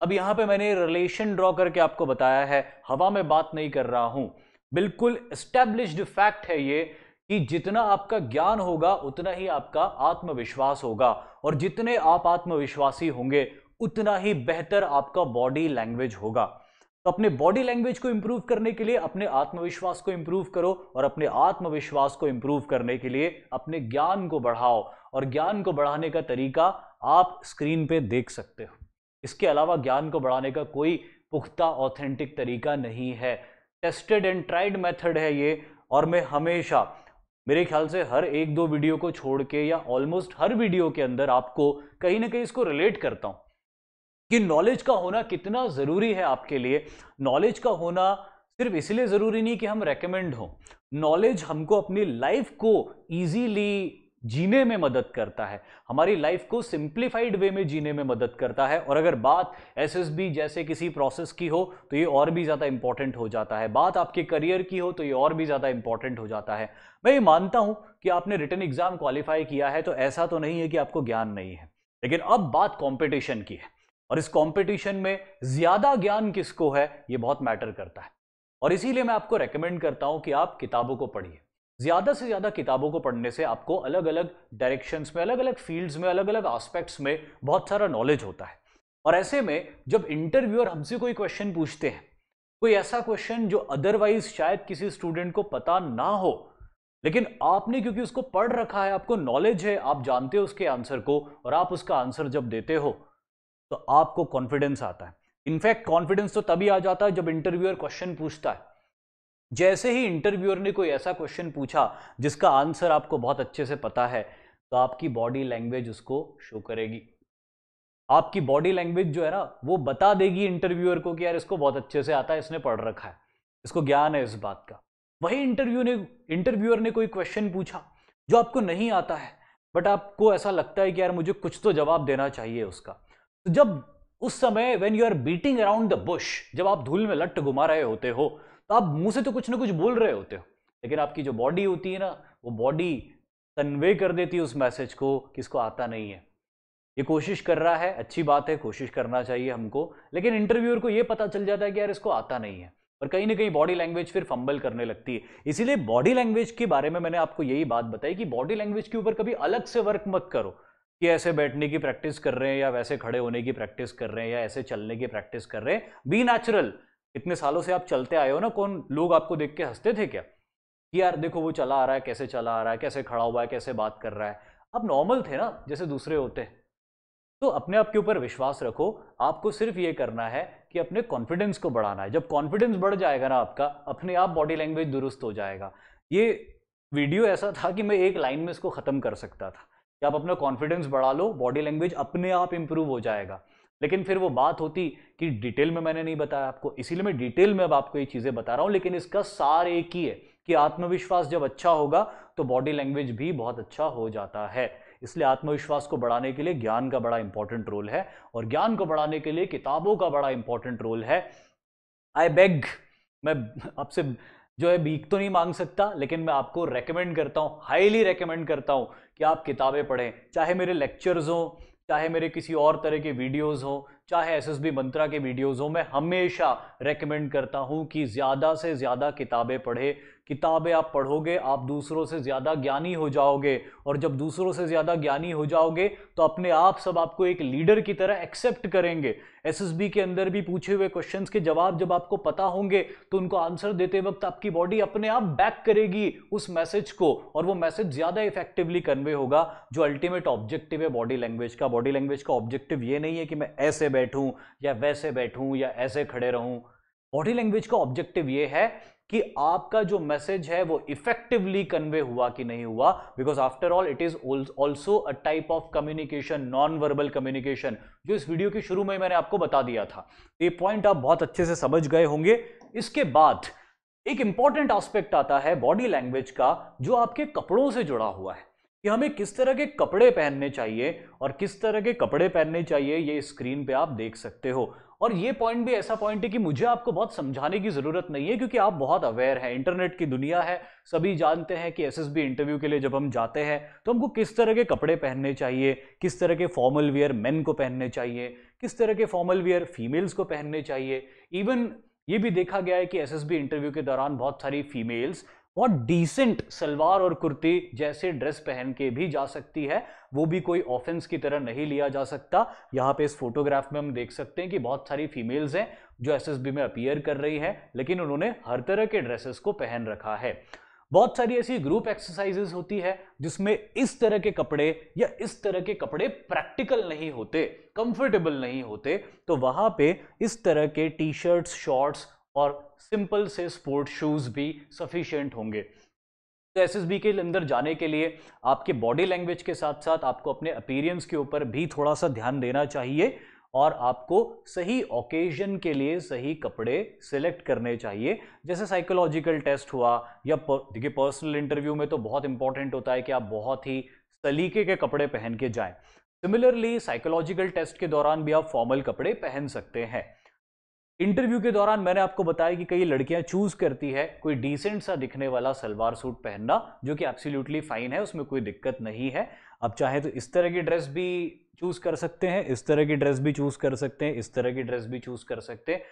अब यहाँ पे मैंने रिलेशन ड्रॉ करके आपको बताया है। हवा में बात नहीं कर रहा हूँ। बिल्कुल एस्टेब्लिश्ड फैक्ट है ये कि जितना आपका ज्ञान होगा, उतना ही आपका आत्मविश्वास होगा। और जितने आप आत्मविश्वासी होंगे, उतना ही बेहतर आपका बॉडी लैंग्वेज होगा। तो अपने बॉडी लैंग्वेज को इंप्रूव करने के लिए, अपने आत्मविश्वास को इंप्रूव करो और अपने आत्मविश्वास को इंप्रूव करने के लिए अपने ज्ञान को बढ़ाओ। और ज्ञान को बढ़ाने का तरीका आप स्क्रीन पे देख सकते हो। इसके अलावा ज्ञान को बढ़ाने का कोई पुख्ता ऑथेंटिक तरीका नहीं है। टेस्टेड एंड ट्राइड मेथड है ये, और मैं हमेशा, मेरे ख्याल से हर एक दो वीडियो को छोड़ के या ऑलमोस्ट हर वीडियो के अंदर आपको कहीं ना कहीं इसको रिलेट करता हूँ। कि नॉलेज का होना कितना ज़रूरी है आपके लिए। नॉलेज का होना सिर्फ़ इसलिए ज़रूरी नहीं कि हम रेकमेंड हो। नॉलेज हमको अपनी लाइफ को ईजीली जीने में मदद करता है। हमारी लाइफ को सिंप्लीफाइड वे में जीने में मदद करता है। और अगर बात एसएसबी जैसे किसी प्रोसेस की हो तो ये और भी ज़्यादा इंपॉर्टेंट हो जाता है। बात आपके करियर की हो तो ये और भी ज़्यादा इंपॉर्टेंट हो जाता है। मैं ये मानता हूँ कि आपने रिटर्न एग्ज़ाम क्वालिफाई किया है तो ऐसा तो नहीं है कि आपको ज्ञान नहीं है। लेकिन अब बात कॉम्पिटिशन की है। और इस कंपटीशन में ज़्यादा ज्ञान किसको है, ये बहुत मैटर करता है। और इसीलिए मैं आपको रेकमेंड करता हूँ कि आप किताबों को पढ़िए। ज़्यादा से ज़्यादा किताबों को पढ़ने से आपको अलग अलग डायरेक्शंस में अलग अलग फील्ड्स में अलग अलग एस्पेक्ट्स में बहुत सारा नॉलेज होता है। और ऐसे में जब इंटरव्यूअर हमसे कोई क्वेश्चन पूछते हैं, कोई ऐसा क्वेश्चन जो अदरवाइज़ शायद किसी स्टूडेंट को पता ना हो, लेकिन आपने क्योंकि उसको पढ़ रखा है, आपको नॉलेज है, आप जानते हो उसके आंसर को और आप उसका आंसर जब देते हो तो आपको कॉन्फिडेंस आता है। इनफैक्ट कॉन्फिडेंस तो तभी आ जाता है जब इंटरव्यूअर क्वेश्चन पूछता है। जैसे ही इंटरव्यूअर ने कोई ऐसा क्वेश्चन पूछा जिसका आंसर आपको बहुत अच्छे से पता है तो आपकी बॉडी लैंग्वेज उसको शो करेगी। आपकी बॉडी लैंग्वेज जो है ना, वो बता देगी इंटरव्यूअर को कि यार इसको बहुत अच्छे से आता है, इसने पढ़ रखा है, इसको ज्ञान है इस बात का। वही इंटरव्यू ने इंटरव्यूअर ने कोई क्वेश्चन पूछा जो आपको नहीं आता है बट आपको ऐसा लगता है कि यार मुझे कुछ तो जवाब देना चाहिए उसका। तो जब उस समय when you are beating around the bush जब आप धूल में लट घुमा रहे होते हो तो आप मुँह से तो कुछ ना कुछ बोल रहे होते हो। लेकिन आपकी जो बॉडी होती है ना, वो बॉडी कन्वे कर देती है उस मैसेज को कि इसको आता नहीं है। ये कोशिश कर रहा है, अच्छी बात है, कोशिश करना चाहिए हमको, लेकिन इंटरव्यूअर को ये पता चल जाता है कि यार इसको आता नहीं है। और कहीं ना कहीं बॉडी लैंग्वेज फिर फंबल करने लगती है। इसीलिए बॉडी लैंग्वेज के बारे में मैंने आपको यही बात बताई कि बॉडी लैंग्वेज के ऊपर कभी अलग से वर्क मत करो। कि ऐसे बैठने की प्रैक्टिस कर रहे हैं या वैसे खड़े होने की प्रैक्टिस कर रहे हैं या ऐसे चलने की प्रैक्टिस कर रहे हैं। बी नेचुरल इतने सालों से आप चलते आए हो ना, कौन लोग आपको देख के हँसते थे क्या? कि यार देखो वो चला आ रहा है, कैसे चला आ रहा है, कैसे खड़ा हुआ है, कैसे बात कर रहा है। आप नॉर्मल थे ना, जैसे दूसरे होते। तो अपने आप के ऊपर विश्वास रखो, आपको सिर्फ़ ये करना है कि अपने कॉन्फिडेंस को बढ़ाना है। जब कॉन्फिडेंस बढ़ जाएगा ना आपका, अपने आप बॉडी लैंग्वेज दुरुस्त हो जाएगा। ये वीडियो ऐसा था कि मैं एक लाइन में इसको ख़त्म कर सकता था। कि आप अपना कॉन्फिडेंस बढ़ा लो बॉडी लैंग्वेज अपने आप इंप्रूव हो जाएगा। लेकिन फिर वो बात होती कि डिटेल में मैंने नहीं बताया आपको, इसीलिए मैं डिटेल में अब आपको ये चीज़ें बता रहा हूँ, लेकिन इसका सार एक ही है कि आत्मविश्वास जब अच्छा होगा तो बॉडी लैंग्वेज भी बहुत अच्छा हो जाता है। इसलिए आत्मविश्वास को बढ़ाने के लिए ज्ञान का बड़ा इंपॉर्टेंट रोल है, और ज्ञान को बढ़ाने के लिए किताबों का बड़ा इंपॉर्टेंट रोल है। आई बेग मैं आपसे जो है बीक तो नहीं मांग सकता, लेकिन मैं आपको रेकमेंड करता हूँ हाईली रेकमेंड करता हूँ कि आप किताबें पढ़ें, चाहे मेरे लेक्चर्स हों, चाहे मेरे किसी और तरह के वीडियोज़ हों, चाहे एस एस बी मंत्रा के वीडियोज़ हों, मैं हमेशा रेकमेंड करता हूँ कि ज़्यादा से ज़्यादा किताबें पढ़े किताबें आप पढ़ोगे, आप दूसरों से ज़्यादा ज्ञानी हो जाओगे और जब दूसरों से ज़्यादा ज्ञानी हो जाओगे तो अपने आप सब आपको एक लीडर की तरह एक्सेप्ट करेंगे। एसएसबी के अंदर भी पूछे हुए क्वेश्चंस के जवाब जब आपको पता होंगे तो उनको आंसर देते वक्त आपकी बॉडी अपने आप बैक करेगी उस मैसेज को और वो मैसेज ज़्यादा इफेक्टिवली कन्वे होगा, जो अल्टीमेट ऑब्जेक्टिव है बॉडी लैंग्वेज का। बॉडी लैंग्वेज का ऑब्जेक्टिव ये नहीं है कि मैं ऐसे बैठूं या वैसे बैठूं या ऐसे खड़े रहूँ। बॉडी लैंग्वेज का ऑब्जेक्टिव ये है कि आपका जो मैसेज है वो इफेक्टिवली कन्वे हुआ कि नहीं हुआ because after all it is also a type of communication non verbal communication जो इस वीडियो के शुरू में मैंने आपको बता दिया था। ये पॉइंट आप बहुत अच्छे से समझ गए होंगे। इसके बाद एक इंपॉर्टेंट एस्पेक्ट आता है बॉडी लैंग्वेज का, जो आपके कपड़ों से जुड़ा हुआ है। कि हमें किस तरह के कपड़े पहनने चाहिए और किस तरह के कपड़े पहनने चाहिए, ये स्क्रीन पे आप देख सकते हो। और ये पॉइंट भी ऐसा पॉइंट है कि मुझे आपको बहुत समझाने की ज़रूरत नहीं है, क्योंकि आप बहुत अवेयर हैं। इंटरनेट की दुनिया है, सभी जानते हैं कि एसएसबी इंटरव्यू के लिए जब हम जाते हैं तो हमको किस तरह के कपड़े पहनने चाहिए, किस तरह के फॉर्मल वियर मेन को पहनने चाहिए, किस तरह के फॉर्मल वियर फीमेल्स को पहनने चाहिए। इवन ये भी देखा गया है कि एसएसबी इंटरव्यू के दौरान बहुत सारी फीमेल्स बहुत डिसेंट सलवार और कुर्ती जैसे ड्रेस पहन के भी जा सकती है वो भी कोई ऑफेंस की तरह नहीं लिया जा सकता यहाँ पे इस फोटोग्राफ में हम देख सकते हैं कि बहुत सारी फीमेल्स हैं जो एसएसबी में अपीयर कर रही है लेकिन उन्होंने हर तरह के ड्रेसेस को पहन रखा है बहुत सारी ऐसी ग्रुप एक्सरसाइजेस होती है जिसमें इस तरह के कपड़े या इस तरह के कपड़े प्रैक्टिकल नहीं होते कंफर्टेबल नहीं होते तो वहाँ पे इस तरह के टी शर्ट्स शॉर्ट्स और सिंपल से स्पोर्ट शूज़ भी सफिशियंट होंगे। तो एसएसबी के अंदर जाने के लिए आपके बॉडी लैंग्वेज के साथ साथ आपको अपने अपीरियंस के ऊपर भी थोड़ा सा ध्यान देना चाहिए और आपको सही ओकेजन के लिए सही कपड़े सिलेक्ट करने चाहिए। जैसे साइकोलॉजिकल टेस्ट हुआ या देखिए पर्सनल इंटरव्यू में तो बहुत इंपॉर्टेंट होता है कि आप बहुत ही सलीके के कपड़े पहन के जाएँ। सिमिलरली साइकोलॉजिकल टेस्ट के दौरान भी आप फॉर्मल कपड़े पहन सकते हैं। इंटरव्यू के दौरान मैंने आपको बताया कि कई लड़कियाँ चूज़ करती है कोई डिसेंट सा दिखने वाला सलवार सूट पहनना, जो कि एब्सोल्युटली फाइन है, उसमें कोई दिक्कत नहीं है। अब चाहे तो इस तरह की ड्रेस भी चूज़ कर सकते हैं, इस तरह की ड्रेस भी चूज़ कर सकते हैं, इस तरह की ड्रेस भी चूज़ कर सकते हैं।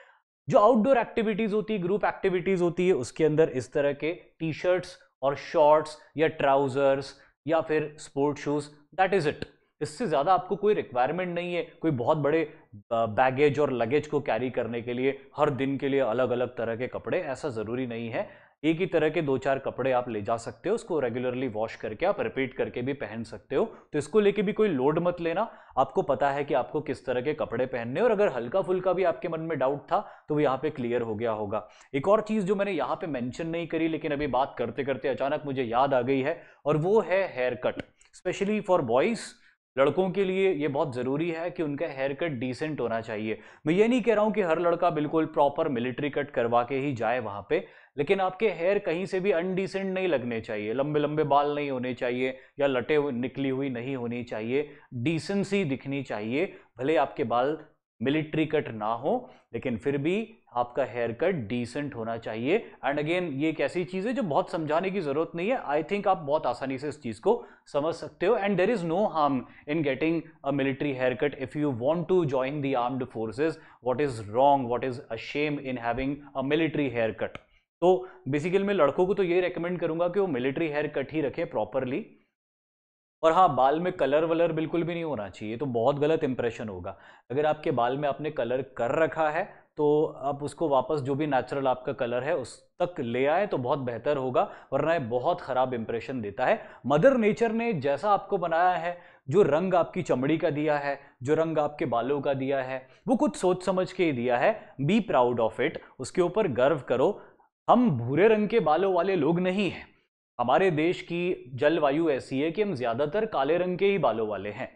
जो आउटडोर एक्टिविटीज़ होती है ग्रुप एक्टिविटीज़ होती है, उसके अंदर इस तरह के टी शर्ट्स और शॉर्ट्स या ट्राउजर्स या फिर sport shoes that is it इससे ज़्यादा आपको कोई रिक्वायरमेंट नहीं है, कोई बहुत बड़े बैगेज और लगेज को कैरी करने के लिए, हर दिन के लिए अलग अलग तरह के कपड़े, ऐसा ज़रूरी नहीं है। एक ही तरह के दो चार कपड़े आप ले जा सकते हो, उसको रेगुलरली वॉश करके आप रिपीट करके भी पहन सकते हो। तो इसको लेके भी कोई लोड मत लेना। आपको पता है कि आपको किस तरह के कपड़े पहनने और अगर हल्का फुल्का भी आपके मन में डाउट था तो वो यहाँ पे क्लियर हो गया होगा। एक और चीज़ जो मैंने यहाँ पे मैंशन नहीं करी, लेकिन अभी बात करते करते अचानक मुझे याद आ गई है, और वो है hair cut specially for boys लड़कों के लिए ये बहुत ज़रूरी है कि उनका हेयर कट डिसेंट होना चाहिए। मैं ये नहीं कह रहा हूँ कि हर लड़का बिल्कुल प्रॉपर मिलिट्री कट करवा के ही जाए वहाँ पे, लेकिन आपके हेयर कहीं से भी अनडिसेंट नहीं लगने चाहिए। लंबे लंबे बाल नहीं होने चाहिए या लटे हुए, निकली हुई नहीं होनी चाहिए। डिसेंसी दिखनी चाहिए, भले आपके बाल मिलिट्री कट ना हो, लेकिन फिर भी आपका हेयर कट डिसेंट होना चाहिए। एंड अगेन ये एक ऐसी चीज़ है जो बहुत समझाने की ज़रूरत नहीं है। आई थिंक आप बहुत आसानी से इस चीज़ को समझ सकते हो। And there is no harm in getting a military hair cut if you want to join the armed forces what is wrong what is a shame in having a military hair cut तो basically मैं लड़कों को तो ये recommend करूँगा कि वो military hair cut ही रखें प्रॉपरली और हाँ बाल में कलर वलर बिल्कुल भी नहीं होना चाहिए तो बहुत गलत इंप्रेशन होगा। अगर आपके बाल में आपने कलर कर रखा है तो आप उसको वापस जो भी नेचुरल आपका कलर है, उस तक ले आए तो बहुत बेहतर होगा, वरना ये बहुत ख़राब इंप्रेशन देता है। मदर नेचर ने जैसा आपको बनाया है, जो रंग आपकी चमड़ी का दिया है, जो रंग आपके बालों का दिया है, वो कुछ सोच समझ के ही दिया है। बी प्राउड ऑफ़ इट उसके ऊपर गर्व करो। हम भूरे रंग के बालों वाले लोग नहीं हैं। हमारे देश की जलवायु ऐसी है कि हम ज़्यादातर काले रंग के ही बालों वाले हैं।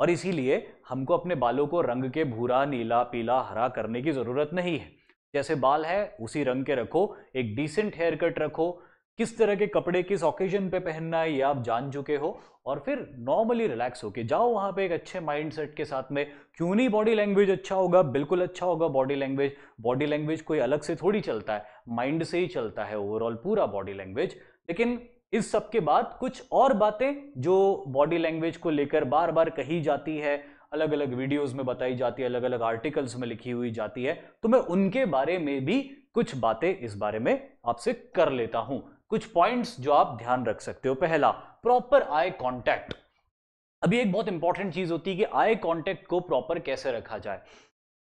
और इसीलिए हमको अपने बालों को रंग के भूरा, नीला, पीला, हरा करने की ज़रूरत नहीं है। जैसे बाल है, उसी रंग के रखो, एक डिसेंट हेयर कट रखो, किस तरह के कपड़े किस ओकेजन पे पहनना है ये आप जान चुके हो, और फिर नॉर्मली रिलैक्स होके जाओ वहाँ पे एक अच्छे माइंड सेट के साथ में। क्यों नहीं बॉडी लैंग्वेज अच्छा होगा? बिल्कुल अच्छा होगा बॉडी लैंग्वेज बॉडी लैंग्वेज कोई अलग से थोड़ी चलता है माइंड से ही चलता है ओवरऑल पूरा बॉडी लैंग्वेज लेकिन इस सब के बाद कुछ और बातें जो बॉडी लैंग्वेज को लेकर बार बार कही जाती है अलग अलग वीडियोस में बताई जाती है अलग अलग आर्टिकल्स में लिखी हुई जाती है तो मैं उनके बारे में भी कुछ बातें इस बारे में आपसे कर लेता हूँ। कुछ पॉइंट्स जो आप ध्यान रख सकते हो। पहला प्रॉपर आई कॉन्टैक्ट अभी एक बहुत इंपॉर्टेंट चीज़ होती है कि आई कांटेक्ट को प्रॉपर कैसे रखा जाए।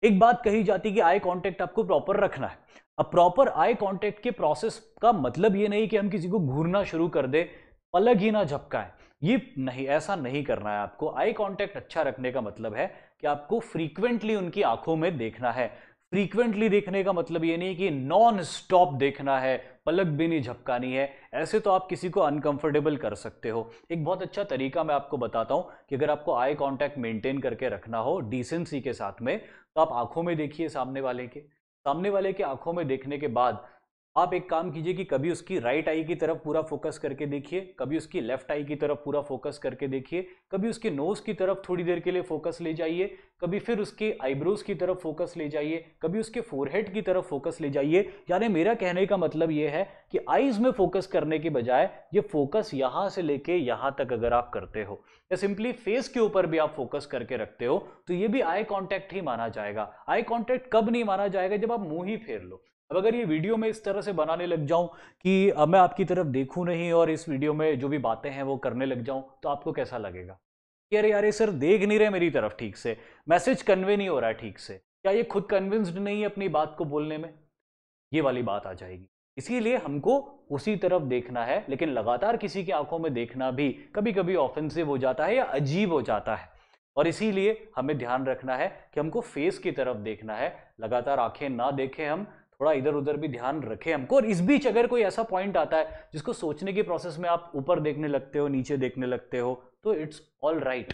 एक बात कही जाती है कि आई कॉन्टेक्ट आपको प्रॉपर रखना है। अब प्रॉपर आई कॉन्टेक्ट के प्रोसेस का मतलब ये नहीं कि हम किसी को घूरना शुरू कर दे पलग ही ना झपकाएँ। ये नहीं, ऐसा नहीं करना है आपको। आई कॉन्टेक्ट अच्छा रखने का मतलब है कि आपको फ्रीक्वेंटली उनकी आँखों में देखना है। फ्रीक्वेंटली देखने का मतलब ये नहीं कि नॉन स्टॉप देखना है, पलक भी नहीं झपकानी है। ऐसे तो आप किसी को अनकंफर्टेबल कर सकते हो। एक बहुत अच्छा तरीका मैं आपको बताता हूँ कि अगर आपको आई कांटेक्ट मेंटेन करके रखना हो डिसेंसी के साथ में तो आप आँखों में देखिए सामने वाले के। सामने वाले के आँखों में देखने के बाद आप एक काम कीजिए कि कभी उसकी राइट आई की तरफ़ पूरा फोकस करके देखिए, कभी उसकी लेफ़्ट आई की तरफ़ पूरा फोकस करके देखिए, कभी उसके नोज़ की तरफ़ थोड़ी देर के लिए फोकस ले जाइए, कभी फिर उसके आईब्रोज की तरफ़ फोकस ले जाइए, कभी उसके फोरहेड की तरफ़ फोकस ले जाइए। यानी मेरा कहने का मतलब ये है कि आईज में फोकस करने के बजाय ये फोकस यहाँ से लेके यहाँ तक अगर आप करते हो, या सिंपली फेस के ऊपर भी आप फोकस करके रखते हो तो ये भी आई कॉन्टैक्ट ही माना जाएगा। आई कॉन्टैक्ट कब नहीं माना जाएगा? जब आप मुँह ही फेर लो। अब अगर ये वीडियो में इस तरह से बनाने लग जाऊँ कि मैं आपकी तरफ़ देखूँ नहीं और इस वीडियो में जो भी बातें हैं वो करने लग जाऊँ तो आपको कैसा लगेगा? अरे यार सर देख नहीं रहे मेरी तरफ़ ठीक से, मैसेज कन्वे नहीं हो रहा है ठीक से। क्या ये खुद कन्विंस्ड नहीं है अपनी बात को बोलने में? ये वाली बात आ जाएगी। इसीलिए हमको उसी तरफ़ देखना है, लेकिन लगातार किसी की आँखों में देखना भी कभी कभी ऑफेंसिव हो जाता है या अजीब हो जाता है। और इसीलिए हमें ध्यान रखना है कि हमको फेस की तरफ़ देखना है। लगातार आँखें ना देखें हम थोड़ा इधर उधर भी ध्यान रखें हमको। और इस बीच अगर कोई ऐसा पॉइंट आता है, जिसको सोचने के प्रोसेस में आप ऊपर देखने लगते हो, नीचे देखने लगते हो तो it's all right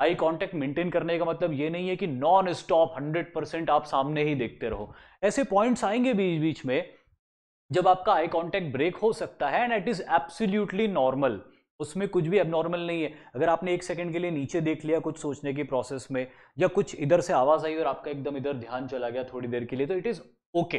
eye contact maintain करने का मतलब ये नहीं है कि नॉन स्टॉप हंड्रेड परसेंट आप सामने ही देखते रहो। ऐसे पॉइंट्स आएँगे बीच बीच में, जब आपका आई कांटेक्ट ब्रेक हो सकता है and it is absolutely normal उसमें कुछ भी एबनॉर्मल नहीं है। अगर आपने एक सेकंड के लिए नीचे देख लिया कुछ सोचने की प्रोसेस में, या कुछ इधर से आवाज़ आई और आपका एकदम इधर ध्यान चला गया थोड़ी देर के लिए तो it is okay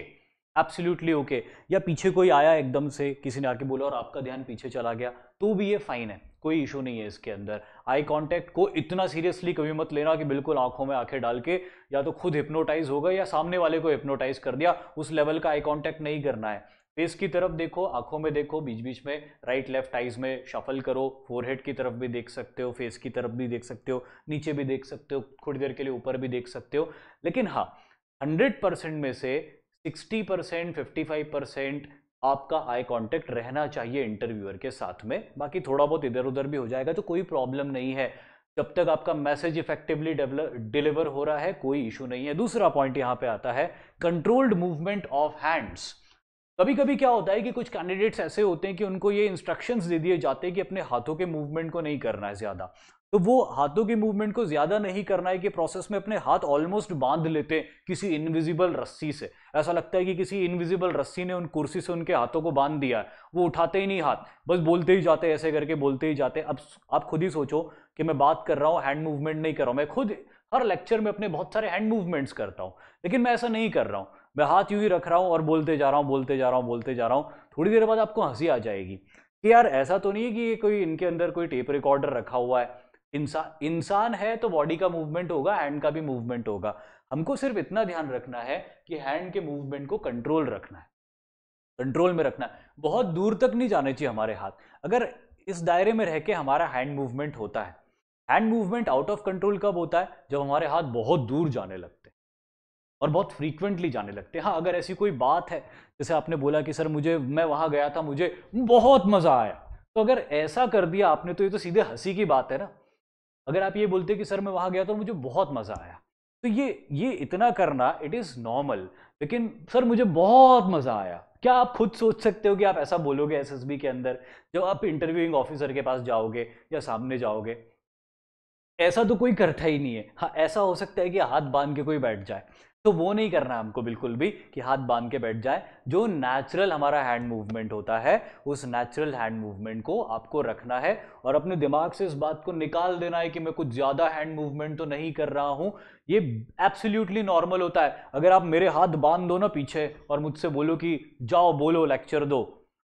absolutely okay या पीछे कोई आया एकदम से, किसी ने आके बोला और आपका ध्यान पीछे चला गया तो भी ये फाइन है, कोई इशू नहीं है इसके अंदर। आई कांटेक्ट को इतना सीरियसली कभी मत लेना कि बिल्कुल आँखों में आँखें डाल के या तो खुद हिप्नोटाइज हो गए या सामने वाले को हिप्नोटाइज कर दिया, उस लेवल का आई कांटेक्ट नहीं करना है। फेस की तरफ़ देखो, आँखों में देखो, बीच बीच में राइट लेफ़्ट आइज़ में शफल करो फोरहेड की तरफ़ भी देख सकते हो फेस की तरफ़ भी देख सकते हो, नीचे भी देख सकते हो, थोड़ी देर के लिए ऊपर भी देख सकते हो। लेकिन हाँ हंड्रेड परसेंट में से sixty percent, fifty five percent आपका आई कांटेक्ट रहना चाहिए इंटरव्यूअर के साथ में। बाकी थोड़ा बहुत इधर उधर भी हो जाएगा तो कोई प्रॉब्लम नहीं है। जब तक आपका मैसेज इफेक्टिवली डिलीवर हो रहा है, कोई इशू नहीं है। दूसरा पॉइंट यहाँ पे आता है कंट्रोल्ड मूवमेंट ऑफ़ हैंड्स कभी कभी क्या होता है कि कुछ कैंडिडेट्स ऐसे होते हैं कि उनको ये इंस्ट्रक्शंस दे दिए जाते हैं कि अपने हाथों के मूवमेंट को नहीं करना है ज़्यादा। तो वो हाथों के मूवमेंट को ज़्यादा नहीं करना है कि प्रोसेस में अपने हाथ ऑलमोस्ट बाँध लेते हैं किसी इनविजिबल रस्सी से। ऐसा लगता है कि किसी इनविजिबल रस्सी ने उन कुर्सी से उनके हाथों को बाँध दिया है। वो उठाते ही नहीं हाथ, बस बोलते ही जाते ऐसे करके बोलते ही जाते अब आप खुद ही सोचो कि मैं बात कर रहा हूँ हैंड मूवमेंट नहीं कर रहा हूँ। मैं खुद हर लेक्चर में अपने बहुत सारे हैंड मूवमेंट्स करता हूँ। लेकिन मैं ऐसा नहीं कर रहा हूँ। मैं हाथ यूँ ही रख रहा हूँ और बोलते जा रहा हूँ, बोलते जा रहा हूँ, बोलते जा रहा हूँ। थोड़ी देर बाद आपको हँसी आ जाएगी कि यार ऐसा तो नहीं है कि ये कोई, इनके अंदर कोई टेप रिकॉर्डर रखा हुआ है। इंसान इंसान है तो बॉडी का मूवमेंट होगा हैंड का भी मूवमेंट होगा। हमको सिर्फ़ इतना ध्यान रखना है कि हैंड के मूवमेंट को कंट्रोल रखना है। कंट्रोल में रखना है। बहुत दूर तक नहीं जाने चाहिए हमारे हाथ। अगर इस दायरे में रह के हमारा हैंड मूवमेंट होता है। Hand movement out of control कब होता है? जब हमारे हाथ बहुत दूर जाने लगते और बहुत फ्रीक्वेंटली जाने लगते हैं। हाँ अगर ऐसी कोई बात है, जैसे आपने बोला कि, सर, मुझे, मैं वहाँ गया था, मुझे बहुत मज़ा आया। तो अगर ऐसा कर दिया आपने तो ये तो सीधे हँसी की बात है ना। अगर आप ये बोलते कि, सर, मैं वहाँ गया तो मुझे बहुत मज़ा आया। तो ये ये इतना करना इट इज़ नॉर्मल लेकिन, सर, मुझे बहुत मज़ा आया। क्या आप खुद सोच सकते हो कि आप ऐसा बोलोगे एसएसबी के अंदर, जब आप इंटरव्यूइंग ऑफिसर के पास जाओगे या सामने जाओगे? ऐसा तो कोई करता ही नहीं है। हाँ ऐसा हो सकता है कि हाथ बाँध के कोई बैठ जाए। तो वो नहीं करना है हमको बिल्कुल भी कि हाथ बाँध के बैठ जाए। जो नेचुरल हमारा हैंड मूवमेंट होता है, उस नेचुरल हैंड मूवमेंट को आपको रखना है और अपने दिमाग से इस बात को निकाल देना है कि मैं कुछ ज़्यादा हैंड मूवमेंट तो नहीं कर रहा हूँ। ये एब्सोल्युटली नॉर्मल होता है। अगर आप मेरे हाथ बाँध दो ना पीछे और मुझसे बोलो कि, जाओ, बोलो लेक्चर दो।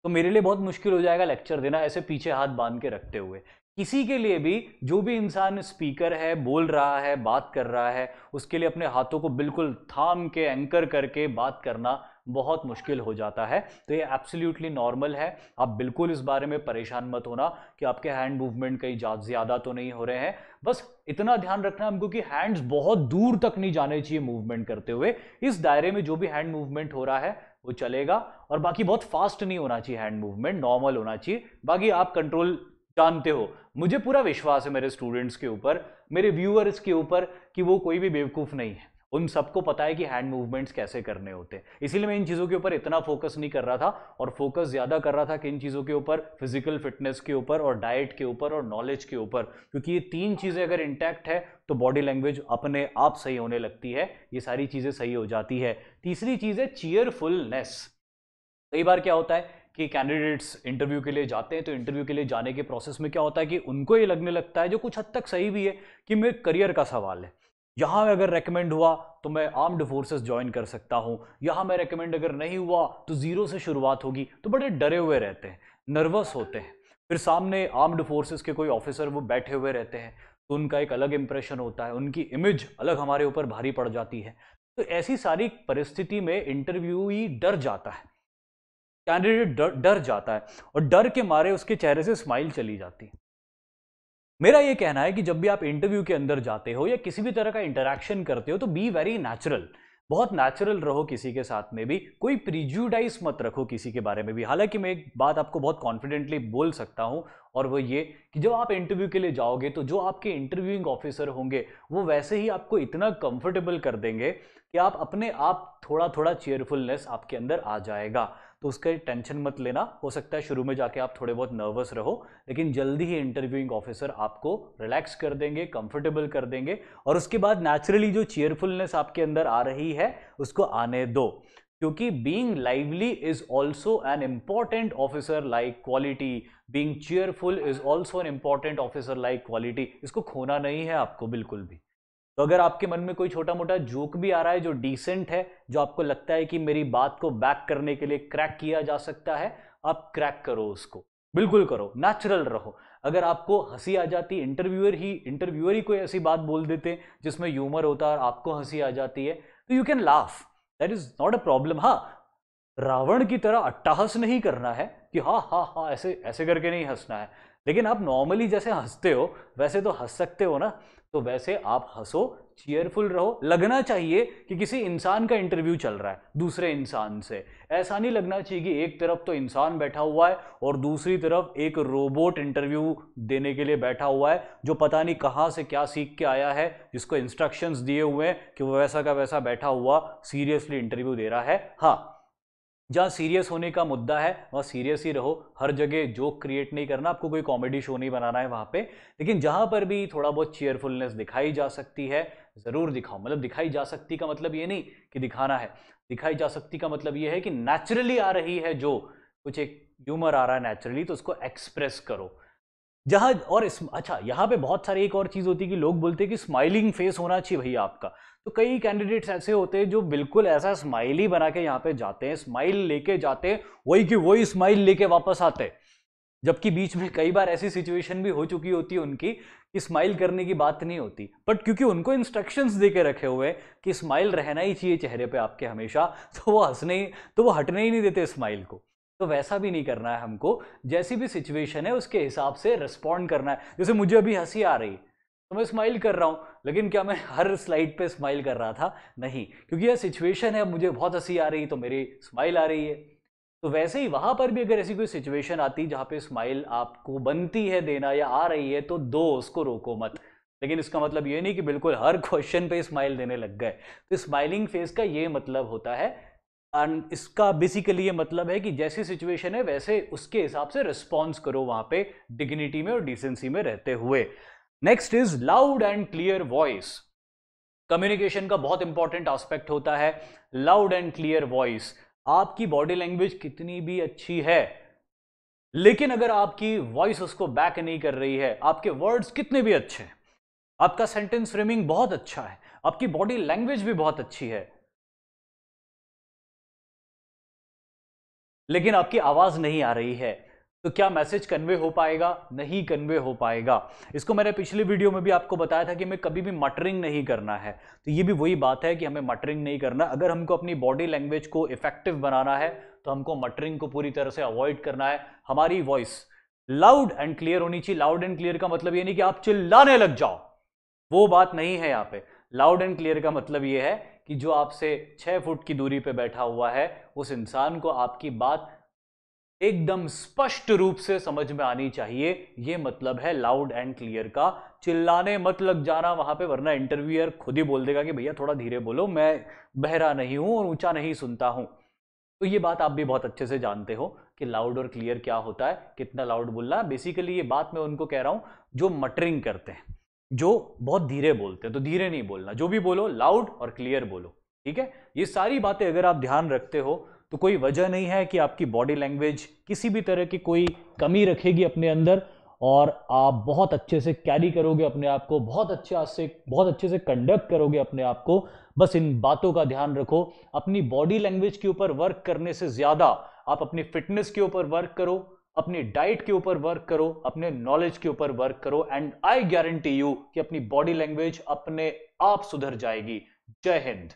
तो मेरे लिए बहुत मुश्किल हो जाएगा लेक्चर देना ऐसे पीछे हाथ बाँध के रखते हुए। किसी के लिए भी जो भी इंसान स्पीकर है, बोल रहा है, बात कर रहा है, उसके लिए अपने हाथों को बिल्कुल थाम के एंकर करके बात करना बहुत मुश्किल हो जाता है। तो ये एब्सोल्युटली नॉर्मल है। आप बिल्कुल इस बारे में परेशान मत होना कि आपके हैंड मूवमेंट कहीं ज़्यादा तो नहीं हो रहे हैं। बस इतना ध्यान रखना हमको कि हैंड्स बहुत दूर तक नहीं जाने चाहिए मूवमेंट करते हुए। इस दायरे में जो भी हैंड मूवमेंट हो रहा है, वो चलेगा। और बाकी बहुत फास्ट नहीं होना चाहिए हैंड मूवमेंट नॉर्मल होना चाहिए। बाकी आप कंट्रोल जानते हो। मुझे पूरा विश्वास है मेरे स्टूडेंट्स के ऊपर, मेरे व्यूअर्स के ऊपर कि वो कोई भी बेवकूफ़ नहीं है। उन सबको पता है कि हैंड मूवमेंट्स कैसे करने होते हैं। इसीलिए मैं इन चीज़ों के ऊपर इतना फोकस नहीं कर रहा था और फोकस ज़्यादा कर रहा था कि इन चीज़ों के ऊपर फ़िज़िकल फिटनेस के ऊपर और डाइट के ऊपर और नॉलेज के ऊपर। क्योंकि ये तीन चीज़ें अगर इंटैक्ट है तो बॉडी लैंग्वेज अपने आप सही होने लगती है। ये सारी चीज़ें सही हो जाती है। तीसरी चीज़ है चीयरफुलनेस कई बार क्या होता है कि कैंडिडेट्स इंटरव्यू के लिए जाते हैं तो इंटरव्यू के लिए जाने के प्रोसेस में क्या होता है कि उनको ये लगने लगता है, जो कुछ हद तक सही भी है, कि मेरे करियर का सवाल है। यहाँ अगर रेकमेंड हुआ तो मैं आर्म्ड फोर्सेस ज्वाइन कर सकता हूँ। यहाँ मैं रेकमेंड अगर नहीं हुआ तो ज़ीरो से शुरुआत होगी। तो बड़े डरे हुए रहते हैं नर्वस होते हैं। फिर सामने आर्म्ड फोर्सेस के कोई ऑफिसर वो बैठे हुए रहते हैं तो उनका एक अलग इंप्रेशन होता है, उनकी इमेज अलग हमारे ऊपर भारी पड़ जाती है। तो ऐसी सारी परिस्थिति में इंटरव्यू ही डर जाता है। कैंडिडेट डर डर जाता है और डर के मारे उसके चेहरे से स्माइल चली जाती है। मेरा ये कहना है कि जब भी आप इंटरव्यू के अंदर जाते हो या किसी भी तरह का इंटरेक्शन करते हो तो बी वेरी नेचुरल बहुत नेचुरल रहो किसी के साथ में भी, कोई प्रिज्यूडाइज मत रखो किसी के बारे में भी। हालाँकि मैं एक बात आपको बहुत कॉन्फिडेंटली बोल सकता हूँ, और वो ये कि जब आप इंटरव्यू के लिए जाओगे तो जो आपके इंटरव्यूइंग ऑफिसर होंगे, वो वैसे ही आपको इतना कंफर्टेबल कर देंगे कि आप अपने आप थोड़ा थोड़ा चेयरफुलनेस आपके अंदर आ जाएगा। तो उसका टेंशन मत लेना। हो सकता है शुरू में जाके आप थोड़े बहुत नर्वस रहो, लेकिन जल्दी ही इंटरव्यूइंग ऑफिसर आपको रिलैक्स कर देंगे कंफर्टेबल कर देंगे और उसके बाद नेचुरली जो चेयरफुलनेस आपके अंदर आ रही है, उसको आने दो। क्योंकि being lively is also an important officer like quality being cheerful is also an important officer like quality इसको खोना नहीं है आपको बिल्कुल भी। तो अगर आपके मन में कोई छोटा मोटा जोक भी आ रहा है जो डिसेंट है, जो आपको लगता है कि मेरी बात को बैक करने के लिए क्रैक किया जा सकता है, आप क्रैक करो उसको। बिल्कुल करो नेचुरल रहो। अगर आपको हँसी आ जाती इंटरव्यूअर ही इंटरव्यूअर ही कोई ऐसी बात बोल देते जिसमें ह्यूमर होता है और आपको हँसी आ जाती है तो you can laugh that is not a problem हाँ रावण की तरह अट्टाहस नहीं करना है कि हाँ हाँ हाँ ऐसे ऐसे करके नहीं हंसना है। लेकिन आप नॉर्मली जैसे हँसते हो, वैसे तो हंस सकते हो ना। तो वैसे आप हंसो चीयरफुल रहो। लगना चाहिए कि किसी इंसान का इंटरव्यू चल रहा है, दूसरे इंसान से। ऐसा नहीं लगना चाहिए कि एक तरफ़ तो इंसान बैठा हुआ है और दूसरी तरफ़ एक रोबोट इंटरव्यू देने के लिए बैठा हुआ है, जो पता नहीं कहाँ से क्या सीख के आया है, जिसको इंस्ट्रक्शंस दिए हुए हैं कि वो वैसा का वैसा बैठा हुआ सीरियसली इंटरव्यू दे रहा है। हाँ जहाँ सीरियस होने का मुद्दा है, वहाँ सीरियस ही रहो। हर जगह जोक क्रिएट नहीं करना, आपको कोई कॉमेडी शो नहीं बनाना है वहाँ पे। लेकिन जहाँ पर भी थोड़ा बहुत चेयरफुलनेस दिखाई जा सकती है, ज़रूर दिखाओ। मतलब दिखाई जा सकती का मतलब ये नहीं कि दिखाना है। दिखाई जा सकती का मतलब ये है कि नेचुरली आ रही है जो, कुछ एक ह्यूमर आ रहा है नेचुरली तो उसको एक्सप्रेस करो। जहाँ, और इस अच्छा यहाँ पे बहुत सारी एक और चीज़ होती है कि लोग बोलते हैं कि स्माइलिंग फेस होना चाहिए भैया आपका। तो कई कैंडिडेट्स ऐसे होते हैं जो बिल्कुल ऐसा स्माइल ही बना के यहाँ पे जाते हैं स्माइल लेके जाते हैं, वही कि वही स्माइल लेके वापस आते हैं। जबकि बीच में कई बार ऐसी सिचुएशन भी हो चुकी होती है उनकी कि स्माइल करने की बात नहीं होती। बट क्योंकि उनको इंस्ट्रक्शंस दे के रखे हुए कि स्माइल रहना ही चाहिए चेहरे पे आपके हमेशा तो वो हंसने तो वो हटने ही नहीं देते स्माइल को। तो वैसा भी नहीं करना है हमको। जैसी भी सिचुएशन है, उसके हिसाब से रिस्पॉन्ड करना है। जैसे मुझे अभी हँसी आ रही तो मैं स्माइल कर रहा हूँ, लेकिन क्या मैं हर स्लाइड पे स्माइल कर रहा था? नहीं, क्योंकि यह सिचुएशन है, मुझे बहुत हँसी आ रही तो मेरी स्माइल आ रही है। तो वैसे ही वहाँ पर भी अगर ऐसी कोई सिचुएशन आती जहाँ पे स्माइल आपको बनती है देना या आ रही है तो दो उसको रोको मत। लेकिन इसका मतलब ये नहीं कि बिल्कुल हर क्वेश्चन पे स्माइल देने लग गए। तो स्माइलिंग फेस का ये मतलब होता है एंड इसका बेसिकली ये मतलब है कि जैसी सिचुएशन है, वैसे उसके हिसाब से रिस्पॉन्स करो वहाँ पे डिग्निटी में और डिसेंसी में रहते हुए। Next is loud and clear voice communication का बहुत इंपॉर्टेंट एस्पेक्ट होता है। लाउड एंड क्लियर वॉइस आपकी बॉडी लैंग्वेज कितनी भी अच्छी है, लेकिन अगर आपकी वॉइस उसको बैक नहीं कर रही है, आपके वर्ड्स कितने भी अच्छे हैं, आपका सेंटेंस फ्रेमिंग बहुत अच्छा है, आपकी बॉडी लैंग्वेज भी बहुत अच्छी है लेकिन आपकी आवाज़ नहीं आ रही है तो क्या मैसेज कन्वे हो पाएगा? नहीं कन्वे हो पाएगा। इसको मैंने पिछले वीडियो में भी आपको बताया था कि हमें कभी भी मटरिंग नहीं करना है। तो ये भी वही बात है कि हमें मटरिंग नहीं करना। अगर हमको अपनी बॉडी लैंग्वेज को इफ़ेक्टिव बनाना है तो हमको मटरिंग को पूरी तरह से अवॉइड करना है। हमारी वॉइस लाउड एंड क्लियर होनी चाहिए। लाउड एंड क्लियर का मतलब ये नहीं कि आप चिल्लाने लग जाओ। वो बात नहीं है यहाँ पे। लाउड एंड क्लियर का मतलब ये है कि जो आपसे छः फुट की दूरी पे बैठा हुआ है, उस इंसान को आपकी बात एकदम स्पष्ट रूप से समझ में आनी चाहिए। ये मतलब है लाउड एंड क्लियर का। चिल्लाने मत लग जाना वहाँ पे, वरना इंटरव्यूअर खुद ही बोल देगा कि भैया थोड़ा धीरे बोलो, मैं बहरा नहीं हूँ और ऊँचा नहीं सुनता हूँ। तो ये बात आप भी बहुत अच्छे से जानते हो कि लाउड और क्लियर क्या होता है, कितना लाउड बोलना। बेसिकली ये बात मैं उनको कह रहा हूँ, जो मटरिंग करते हैं। जो बहुत धीरे बोलते हैं तो धीरे नहीं बोलना। जो भी बोलो लाउड और क्लियर बोलो, ठीक है? ये सारी बातें अगर आप ध्यान रखते हो तो कोई वजह नहीं है कि आपकी बॉडी लैंग्वेज किसी भी तरह की कोई कमी रखेगी अपने अंदर और आप बहुत अच्छे से कैरी करोगे अपने आप को, बहुत अच्छे से, बहुत अच्छे से कंडक्ट करोगे अपने आप को। बस इन बातों का ध्यान रखो। अपनी बॉडी लैंग्वेज के ऊपर वर्क करने से ज़्यादा आप अपनी फिटनेस के ऊपर वर्क करो। अपनी डाइट के ऊपर वर्क करो, अपने नॉलेज के ऊपर वर्क करो एंड आई गारंटी यू कि अपनी बॉडी लैंग्वेज अपने आप सुधर जाएगी। जय हिंद।